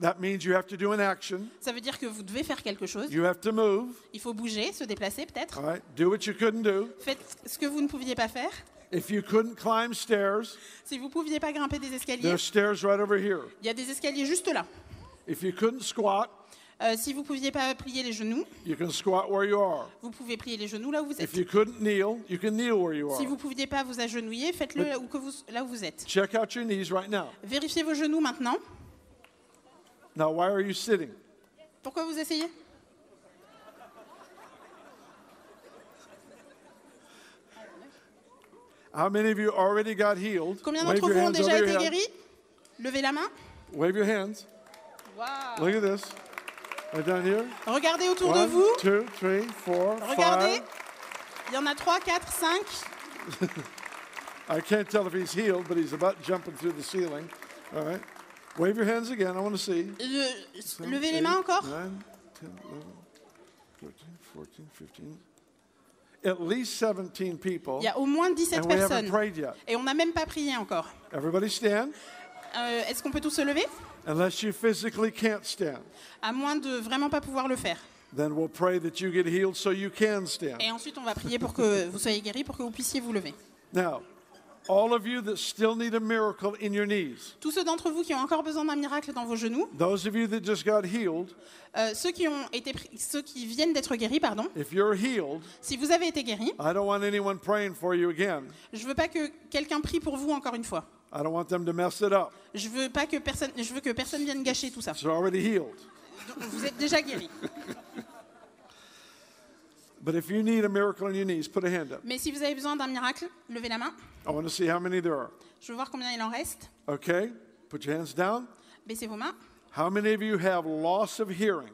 That means you have to do an action. Ça veut dire que vous devez faire quelque chose. You have to move. Il faut bouger, se déplacer peut-être. Right? Do what you couldn't do. Faites ce que vous ne pouviez pas faire. If you couldn't climb stairs, Si vous ne pouviez pas grimper des escaliers, there's stairs right over here. il y a des escaliers juste là. If you couldn't squat, Euh, si vous ne pouviez pas plier les genoux, you can squat where you are. vous pouvez plier les genoux là où vous êtes. If you couldn't kneel, you can kneel where you Si vous are. ne pouviez pas vous agenouiller, faites-le là où, vous- là où vous êtes. Check out your knees right now. Vérifiez vos genoux maintenant. Now, why are you sitting? Pourquoi vous essayez How many of you already got healed? Combien Wave d'entre your vous ont hands déjà été guéris Levez la main. Wave your hands. Look at this. Right down here. Regardez autour de vous. two, three, four, Regardez. five. Il y en a 3, 4, 5. I can't tell if he's healed, but he's about jumping through the ceiling. All right. Wave your hands again. I want to see. Levez les mains encore. 9, 10, 11, 13, 14, 15. At least 17 people. Il y a au moins 17 and we haven't personnes. prayed yet. Et on n'a même pas prié encore. Everybody stand? Euh, Est-ce qu'on peut tous se lever? Unless you physically can't stand. À moins de vraiment pas pouvoir le faire. Then we'll pray that you get healed so you can stand. Et ensuite, on va prier pour que vous soyez guéris, pour que vous puissiez vous lever. Now, all of you that still need a miracle in your knees, Tous ceux d'entre vous qui ont encore besoin d'un miracle dans vos genoux, those of you that just got healed, euh, ceux, qui ont été, ceux qui viennent d'être guéris, pardon, if you're healed, si vous avez été guéris, I don't want anyone praying for you again. je veux pas que quelqu'un prie pour vous encore une fois. I don't want them to mess it up. Je veux pas que personne, je veux que personne vienne gâcher tout ça. It's already healed. Vous êtes déjà guéris. But if you need a miracle in your knees, put a hand up. Mais si vous avez besoin d'un miracle, levez la main. I want to see how many there are. Je veux voir combien il en reste. Okay? Put your hands down. Baissez vos mains. How many of you have loss of hearing?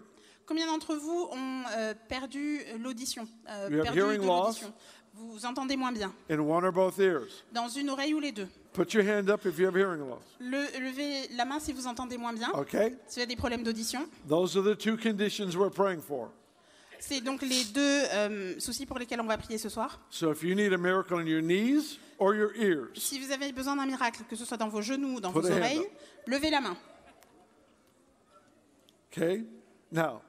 Combien d'entre vous ont euh, perdu l'audition euh, You have perdu hearing de loss? l'audition? Vous entendez moins bien. In one or both ears. Dans une oreille ou les deux. Put your hand up if you have hearing loss. Le- levez la main si vous entendez moins bien. Okay? Si vous avez des problèmes d'audition. Those are the two conditions we're praying for. C'est donc les deux euh, soucis pour lesquels on va prier ce soir. So if you need a miracle in your knees or your ears, Si vous avez besoin d'un miracle, que ce soit dans vos genoux ou dans Put vos a hand oreilles, up. levez la main. okay? Now,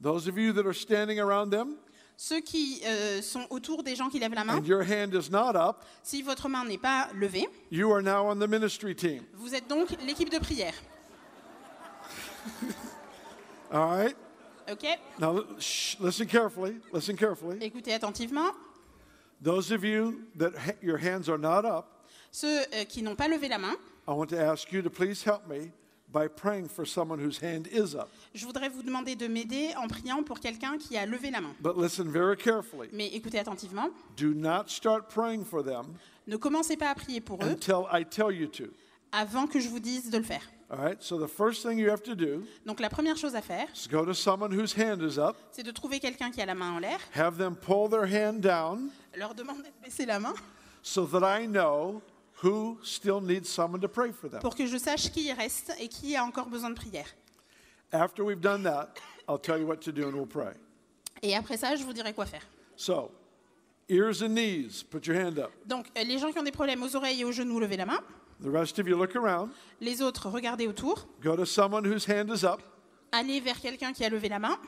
those of you that are standing around them Ceux qui euh, sont autour des gens qui lèvent la main, and your hand is not up, si votre main n'est pas levée, you are now on the ministry team. vous êtes donc l'équipe de prière. All right? Ok? Now, shh, listen carefully. Listen carefully. Écoutez attentivement. Those of you that ha- your hands are not up, Ceux euh, qui n'ont pas levé la main, I want to ask you to please help me by praying for someone whose hand is up. je voudrais vous demander de m'aider en priant pour quelqu'un qui a levé la main. But listen very carefully. Mais écoutez attentivement. Do not start praying for them Ne commencez pas à prier pour eux until I tell you to. avant que je vous dise de le faire. All right, so the first thing you have to do Donc la première chose à faire, is go to someone whose hand is up, c'est de trouver quelqu'un qui a la main en l'air, have them pull their hand down leur demander de baisser la main so that I know who still needs someone to pray for them. pour que je sache qui y reste et qui a encore besoin de prière. After we've done that, I'll tell you what to do and we'll pray. Et après ça, je vous dirai quoi faire. So, ears and knees, put your hand up. Donc euh, les gens qui ont des problèmes aux oreilles et aux genoux, levez la main. The rest of you look around, Les autres, regardez autour. go to someone whose hand is up. Allez vers quelqu'un qui a levé la main.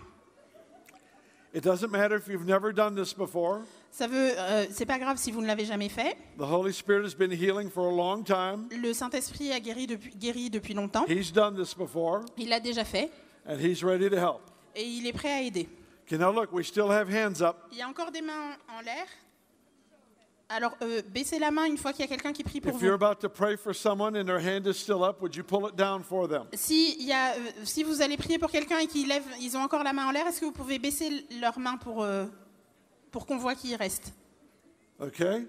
It doesn't matter if you've never done this before. Ça veut, euh, c'est pas grave si vous ne l'avez jamais fait. The Holy Spirit has been healing for a long time. Le Saint-Esprit a guéri depuis, guéri depuis longtemps. He's done this before, Il l'a déjà fait and He's ready to help. et il est prêt à aider. Okay, now look, we still have hands up. Il y a encore des mains en l'air. Alors, euh, baissez la main une fois qu'il y a quelqu'un qui prie pour If you're vous. about to pray for someone and their hand is still up, would you pull it down for them? Si, il y a, euh, si vous allez prier pour quelqu'un et qu'ils lèvent, ils ont encore la main en l'air, est-ce que vous pouvez baisser leur main pour, euh, pour qu'on voit qui y reste? Okay?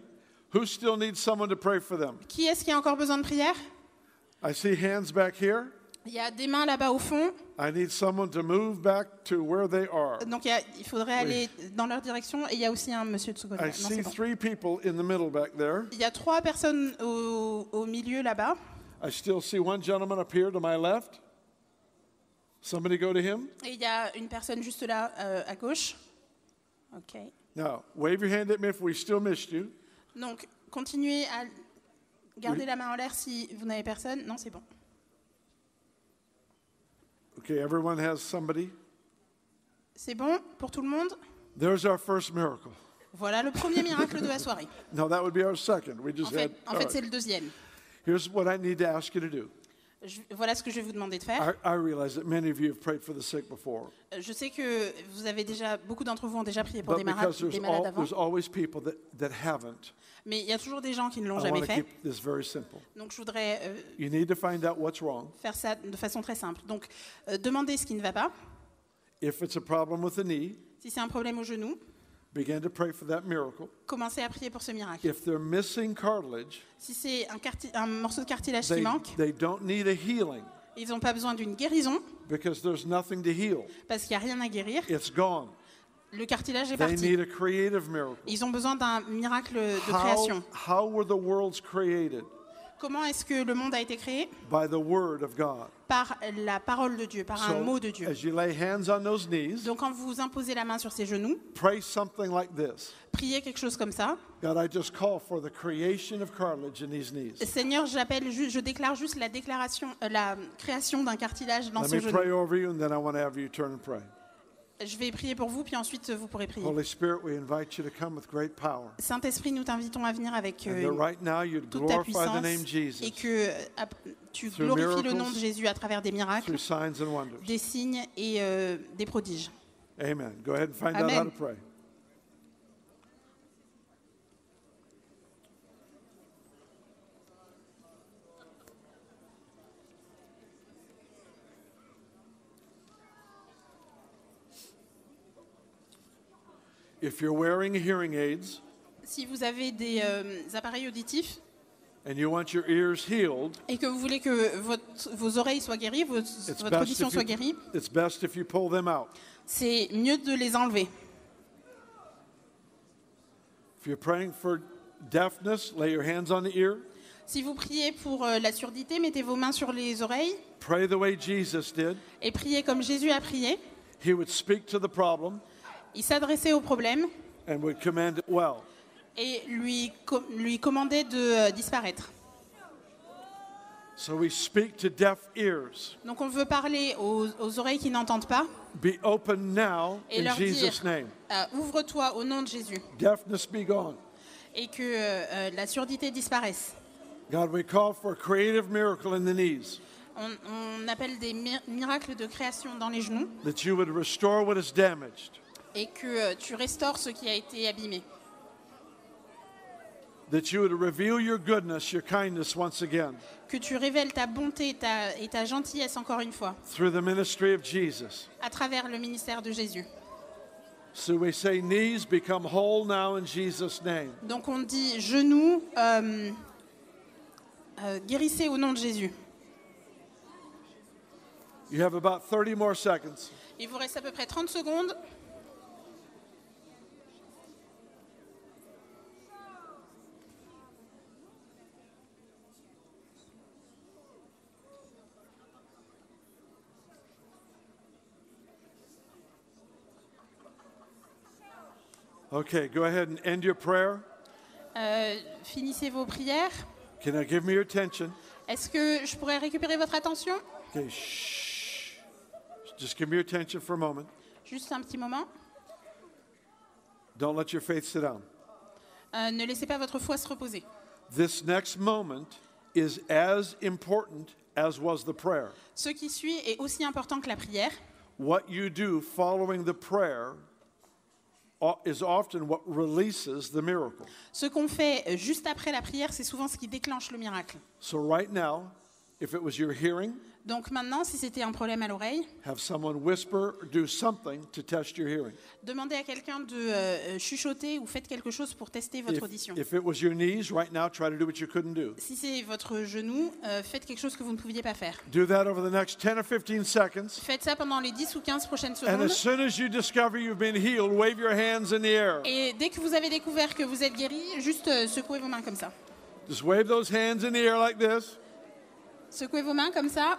Who still needs someone to pray for them? Qui est-ce qui a encore besoin de prière? I see hands back here. Il y a des mains là-bas au fond. I need someone to move back to where they are. Donc il, y a- il faudrait aller dans leur direction. Et il y a aussi un monsieur de ce côté. I Non, see c'est bon. three people in the middle back there. Il y a trois personnes au, au milieu là-bas. I still see one gentleman up here to my left. Somebody go to him. Et il y a une personne juste là euh, à gauche. Ok. Now, wave your hand at me if we still missed you. Donc continuez à garder Oui. la main en l'air si vous n'avez personne. Non, c'est bon. Okay, everyone has somebody. C'est bon pour tout le monde There's our first miracle. Voilà le premier miracle de la soirée. No, that would be our second. We En just fait, had. en all fait right. c'est le deuxième. Here's what I need to ask you to do. Je- voilà ce que je vais vous demander de faire. I, I realize that many of you have prayed for the sick before, Euh, Je sais que vous avez déjà, beaucoup d'entre vous ont déjà prié pour but des, malades- because there's, des malades al- avant, there's always people that, that haven't, mais il y a toujours des gens qui ne l'ont I jamais want to fait. keep this very simple. Donc je voudrais euh, You need to find out what's wrong. faire ça de façon très simple. Donc euh, demandez ce qui ne va pas. If it's a problem with the knee, Si c'est un problème au genou, begin to pray for that miracle. commencez à prier pour ce miracle. If they're missing cartilage, Si c'est un, un morceau de cartilage qui they, manque, they don't need a healing ils n'ont pas besoin d'une guérison because there's nothing to heal. parce qu'il n'y a rien à guérir. It's gone. Le cartilage est They parti. need a creative miracle. Ils ont besoin d'un miracle de How, création. how were the worlds created? Comment est-ce que le monde a été créé By the word of God. Par la parole de Dieu, par un mot de Dieu. as you lay hands on those knees, Donc quand vous imposez la main sur ses genoux, pray something like this. priez quelque chose comme ça. God, I just call for the creation of cartilage in these knees. Seigneur, j'appelle, je déclare juste la déclaration, euh, la création d'un cartilage dans Let ce me genou. pray over you, and then I want to have you turn and pray. Je vais prier pour vous, puis ensuite vous pourrez prier. Saint-Esprit, nous t'invitons à venir avec euh, toute ta puissance Jesus et que euh, tu glorifies le nom de Jésus à travers des miracles, des signes et euh, des prodiges. Amen. Go ahead and find out how Amen. to pray. If you're wearing hearing aids Si vous avez des euh, appareils auditifs and you want your ears healed, et que vous voulez que votre- vos oreilles soient guéries, it's votre best, audition if soit you, guérie, it's best if you pull them out. c'est mieux de les enlever. If you're praying for deafness, lay your hands on the ear. Si vous priez pour euh, la surdité, mettez vos mains sur les oreilles Pray the way Jesus did. et priez comme Jésus a prié. He would speak to the problem Il s'adressait au problème and would command it well. et lui, lui commandait de euh, disparaître. So we speak to deaf ears. Donc on veut parler aux, aux oreilles qui n'entendent pas. Be open now Et in leur Jesus' dire, name. euh, ouvre-toi au nom de Jésus Deafness be gone. et que euh, euh, la surdité disparaisse. God, we call for a creative miracle in the knees, On, on appelle des mi- miracles de création dans les genoux that you would restore what is damaged, et que euh, tu restaures ce qui a été abîmé. that you would reveal your goodness, your kindness once again Que tu révèles ta bonté ta- et ta gentillesse encore une fois through the ministry of Jesus. à travers le ministère de Jésus. So we say, knees become whole now in Jesus' name. Donc on dit genoux, euh, euh, guérissez au nom de Jésus. You have about 30 more seconds. Il vous reste à peu près 30 secondes. Okay, go ahead and end your prayer. Euh, finissez vos prières. Can I give me your attention? Est-ce que je pourrais récupérer votre attention? Okay, shh. Just give me your attention for a moment. Juste un petit moment. Don't let your faith sit down. Euh, ne laissez pas votre foi se reposer. This next moment is as important as was the prayer. Ce qui suit est aussi important que la prière. What you do following the prayer is often what releases the miracle. Ce qu'on fait euh, juste après la prière, c'est souvent ce qui déclenche le miracle. So, right now, if it was your hearing, Donc maintenant, si c'était un problème à l'oreille, have someone whisper or do something to test your hearing. demandez à quelqu'un de euh, chuchoter ou faites quelque chose pour tester votre If, audition. if it was your knees, right now, try to do what you couldn't do. Si c'est votre genou, euh, faites quelque chose que vous ne pouviez pas faire. Do that over the next 10 or 15 seconds. Faites ça pendant les 10 ou 15 prochaines And secondes. as soon as you discover you've been healed, wave your hands in the air. Et dès que vous avez découvert que vous êtes guéri, juste euh, secouez vos mains comme ça. Just wave those hands in the air like this. Secouez vos mains comme ça.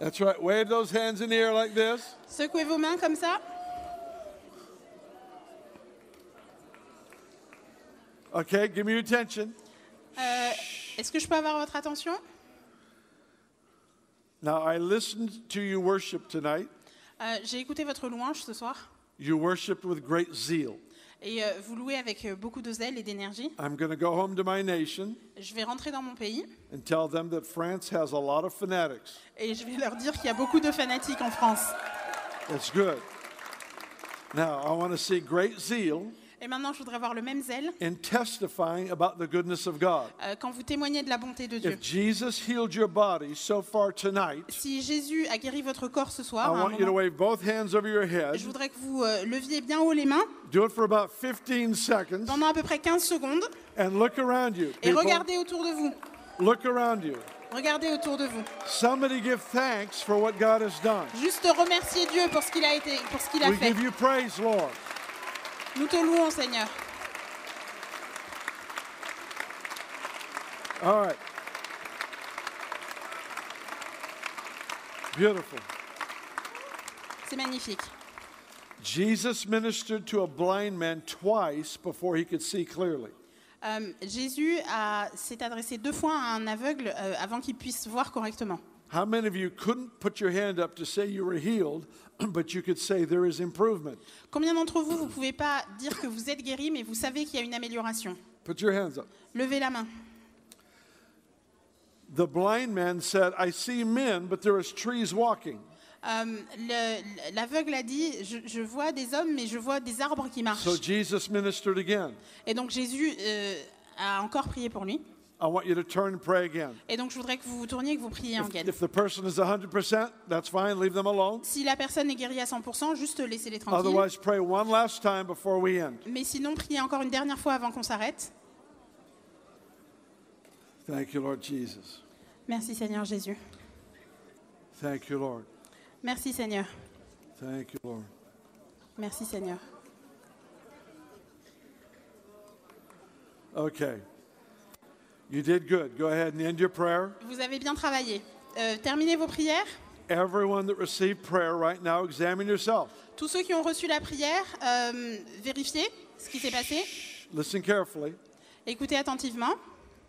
That's right. Wave those hands in the air like this. Secouez vos mains comme ça. Okay, give me your attention. Euh, Est-ce que je peux avoir votre attention? Now, I listened to you worship tonight. Euh, J'ai écouté votre louange ce soir You worshiped with great zeal. Et euh, vous louez avec euh, beaucoup de zèle et d'énergie. I'm going to go home to my nation Je vais rentrer dans mon pays and tell them that France has a lot of fanatics. et je vais leur dire qu'il y a beaucoup de fanatiques en France. That's good. Now, I want to see great zeal Et maintenant, je voudrais voir le même zèle in testifying about the goodness of God. euh, quand vous témoignez de la bonté de Dieu. If Jesus healed your body so far tonight, Si Jésus a guéri votre corps ce I soir, à un want you to moment, wave both hands over your head. je voudrais que vous euh, leviez bien haut les mains Do it for about 15 seconds pendant à peu près 15 secondes and look around you. et People, regardez autour de vous. look around you. Regardez autour de vous. Somebody give thanks for what God has done. Juste remercier Dieu pour ce qu'il a été, pour ce qu'il a We fait. give you praise, Lord. Nous te louons, Seigneur. All right. Beautiful. C'est magnifique. Jesus ministered to a blind man twice before he could see clearly. Euh, Jésus s'est adressé deux fois à un aveugle euh, avant qu'il puisse voir correctement. How many of you couldn't put your hand up to say you were healed, but you could say there is improvement? Combien d'entre vous, vous ne pouvez pas dire que vous êtes guéri, mais vous savez qu'il y a une amélioration? Put your hands up. Levez la main. The blind man said, I see men, but there is trees walking. Le- L'aveugle a dit je, je vois des hommes, mais je vois des arbres qui marchent. So Jesus ministered again. Et donc Jésus euh, a encore prié pour lui. I want you to turn and pray again. Et donc je voudrais que vous vous tourniez et que vous priez en If, gaine. if the person is 100%, that's fine, leave them alone. Si la personne est guérie à 100%, juste laissez-les tranquilles. Otherwise, pray one last time before we end. Mais sinon, priez encore une dernière fois avant qu'on s'arrête. Thank you, Lord Jesus. Merci Seigneur Jésus. Thank you, Lord. Merci Seigneur. Thank you, Lord. Merci Seigneur. Okay. You did good. Go ahead and end your prayer. Vous avez bien travaillé. Euh, terminez vos prières. Everyone that received prayer right now, examine yourself. Tous ceux qui ont reçu la prière, euh, vérifiez ce qui s'est passé. Listen carefully. Écoutez attentivement.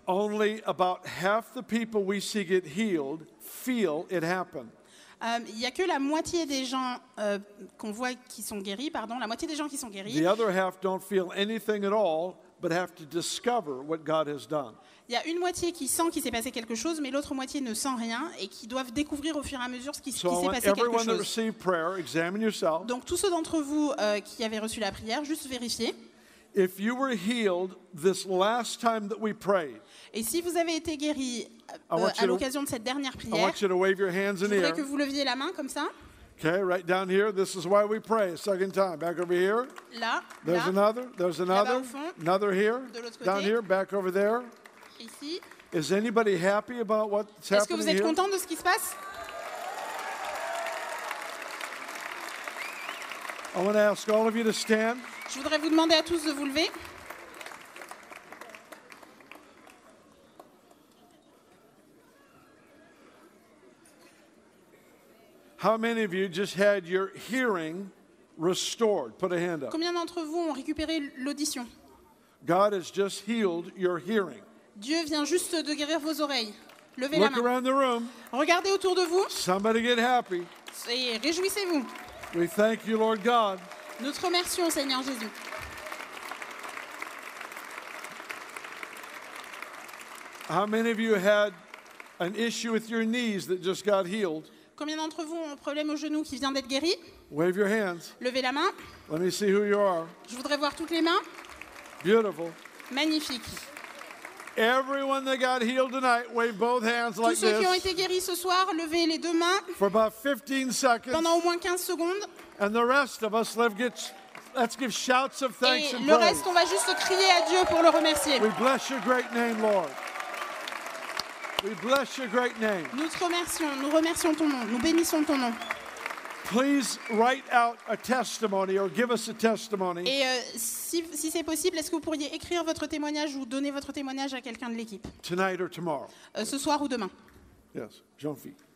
Only about half the people we see get healed feel it happen. Euh, Il n'y a que la moitié des gens euh, qu'on voit qui sont guéris, pardon, la moitié des gens qui sont guéris. The other half don't feel anything at all, but have to discover what God has done. Il y a une moitié qui sent qu'il s'est passé quelque chose, mais l'autre moitié ne sent rien et qui doivent découvrir au fur et à mesure ce qui, So s'est passé quelque chose. prayer. Donc tous ceux d'entre vous euh, qui avaient reçu la prière, juste vérifiez. If you were healed this last time that we prayed, Et si vous avez été guéri euh, à l'occasion de cette dernière prière, je voudrais que vous leviez la main comme ça. Okay, right down here. This is why we pray. A second time. Back over here. Là, There's là. another. There's another. au fond. Another here. De l'autre Down côté. here. Back over there. Ici. Is anybody happy about what's Est-ce que vous êtes here? content de ce qui se passe? I want to ask all of you to stand. Je voudrais vous demander à tous de vous lever. How many of you just had your hearing restored? Put a hand up. Combien d'entre vous ont récupéré l'audition? God has just healed your hearing. Dieu vient juste de guérir vos oreilles. Levez la main. around the room. Regardez autour de vous Somebody get happy. et réjouissez-vous. We thank you, Lord God. Nous te remercions, Seigneur Jésus. How many of you had an issue with your knees that just got healed? Combien d'entre vous ont un problème au genou qui vient d'être guéri? Wave your hands. Levez la main. Let me see who you are. Je voudrais voir toutes les mains. Beautiful. Magnifique. Everyone that got healed tonight, wave both hands Tous like ceux qui ont this été guéris ce soir, levez les deux mains for about 15 seconds. pendant au moins 15 secondes. And the rest of us, let's give shouts of thanks Et and le praise. reste, on va juste crier à Dieu pour le remercier. We bless your great name, Lord. We bless your great name. Nous te remercions, nous remercions ton nom, nous bénissons ton nom. Please write out a testimony or give us a testimony Et euh, si, si c'est possible, est-ce que vous pourriez écrire votre témoignage ou donner votre témoignage à quelqu'un de l'équipe? Tonight or tomorrow. Euh, ce soir ou demain Yes, Jean-Philippe.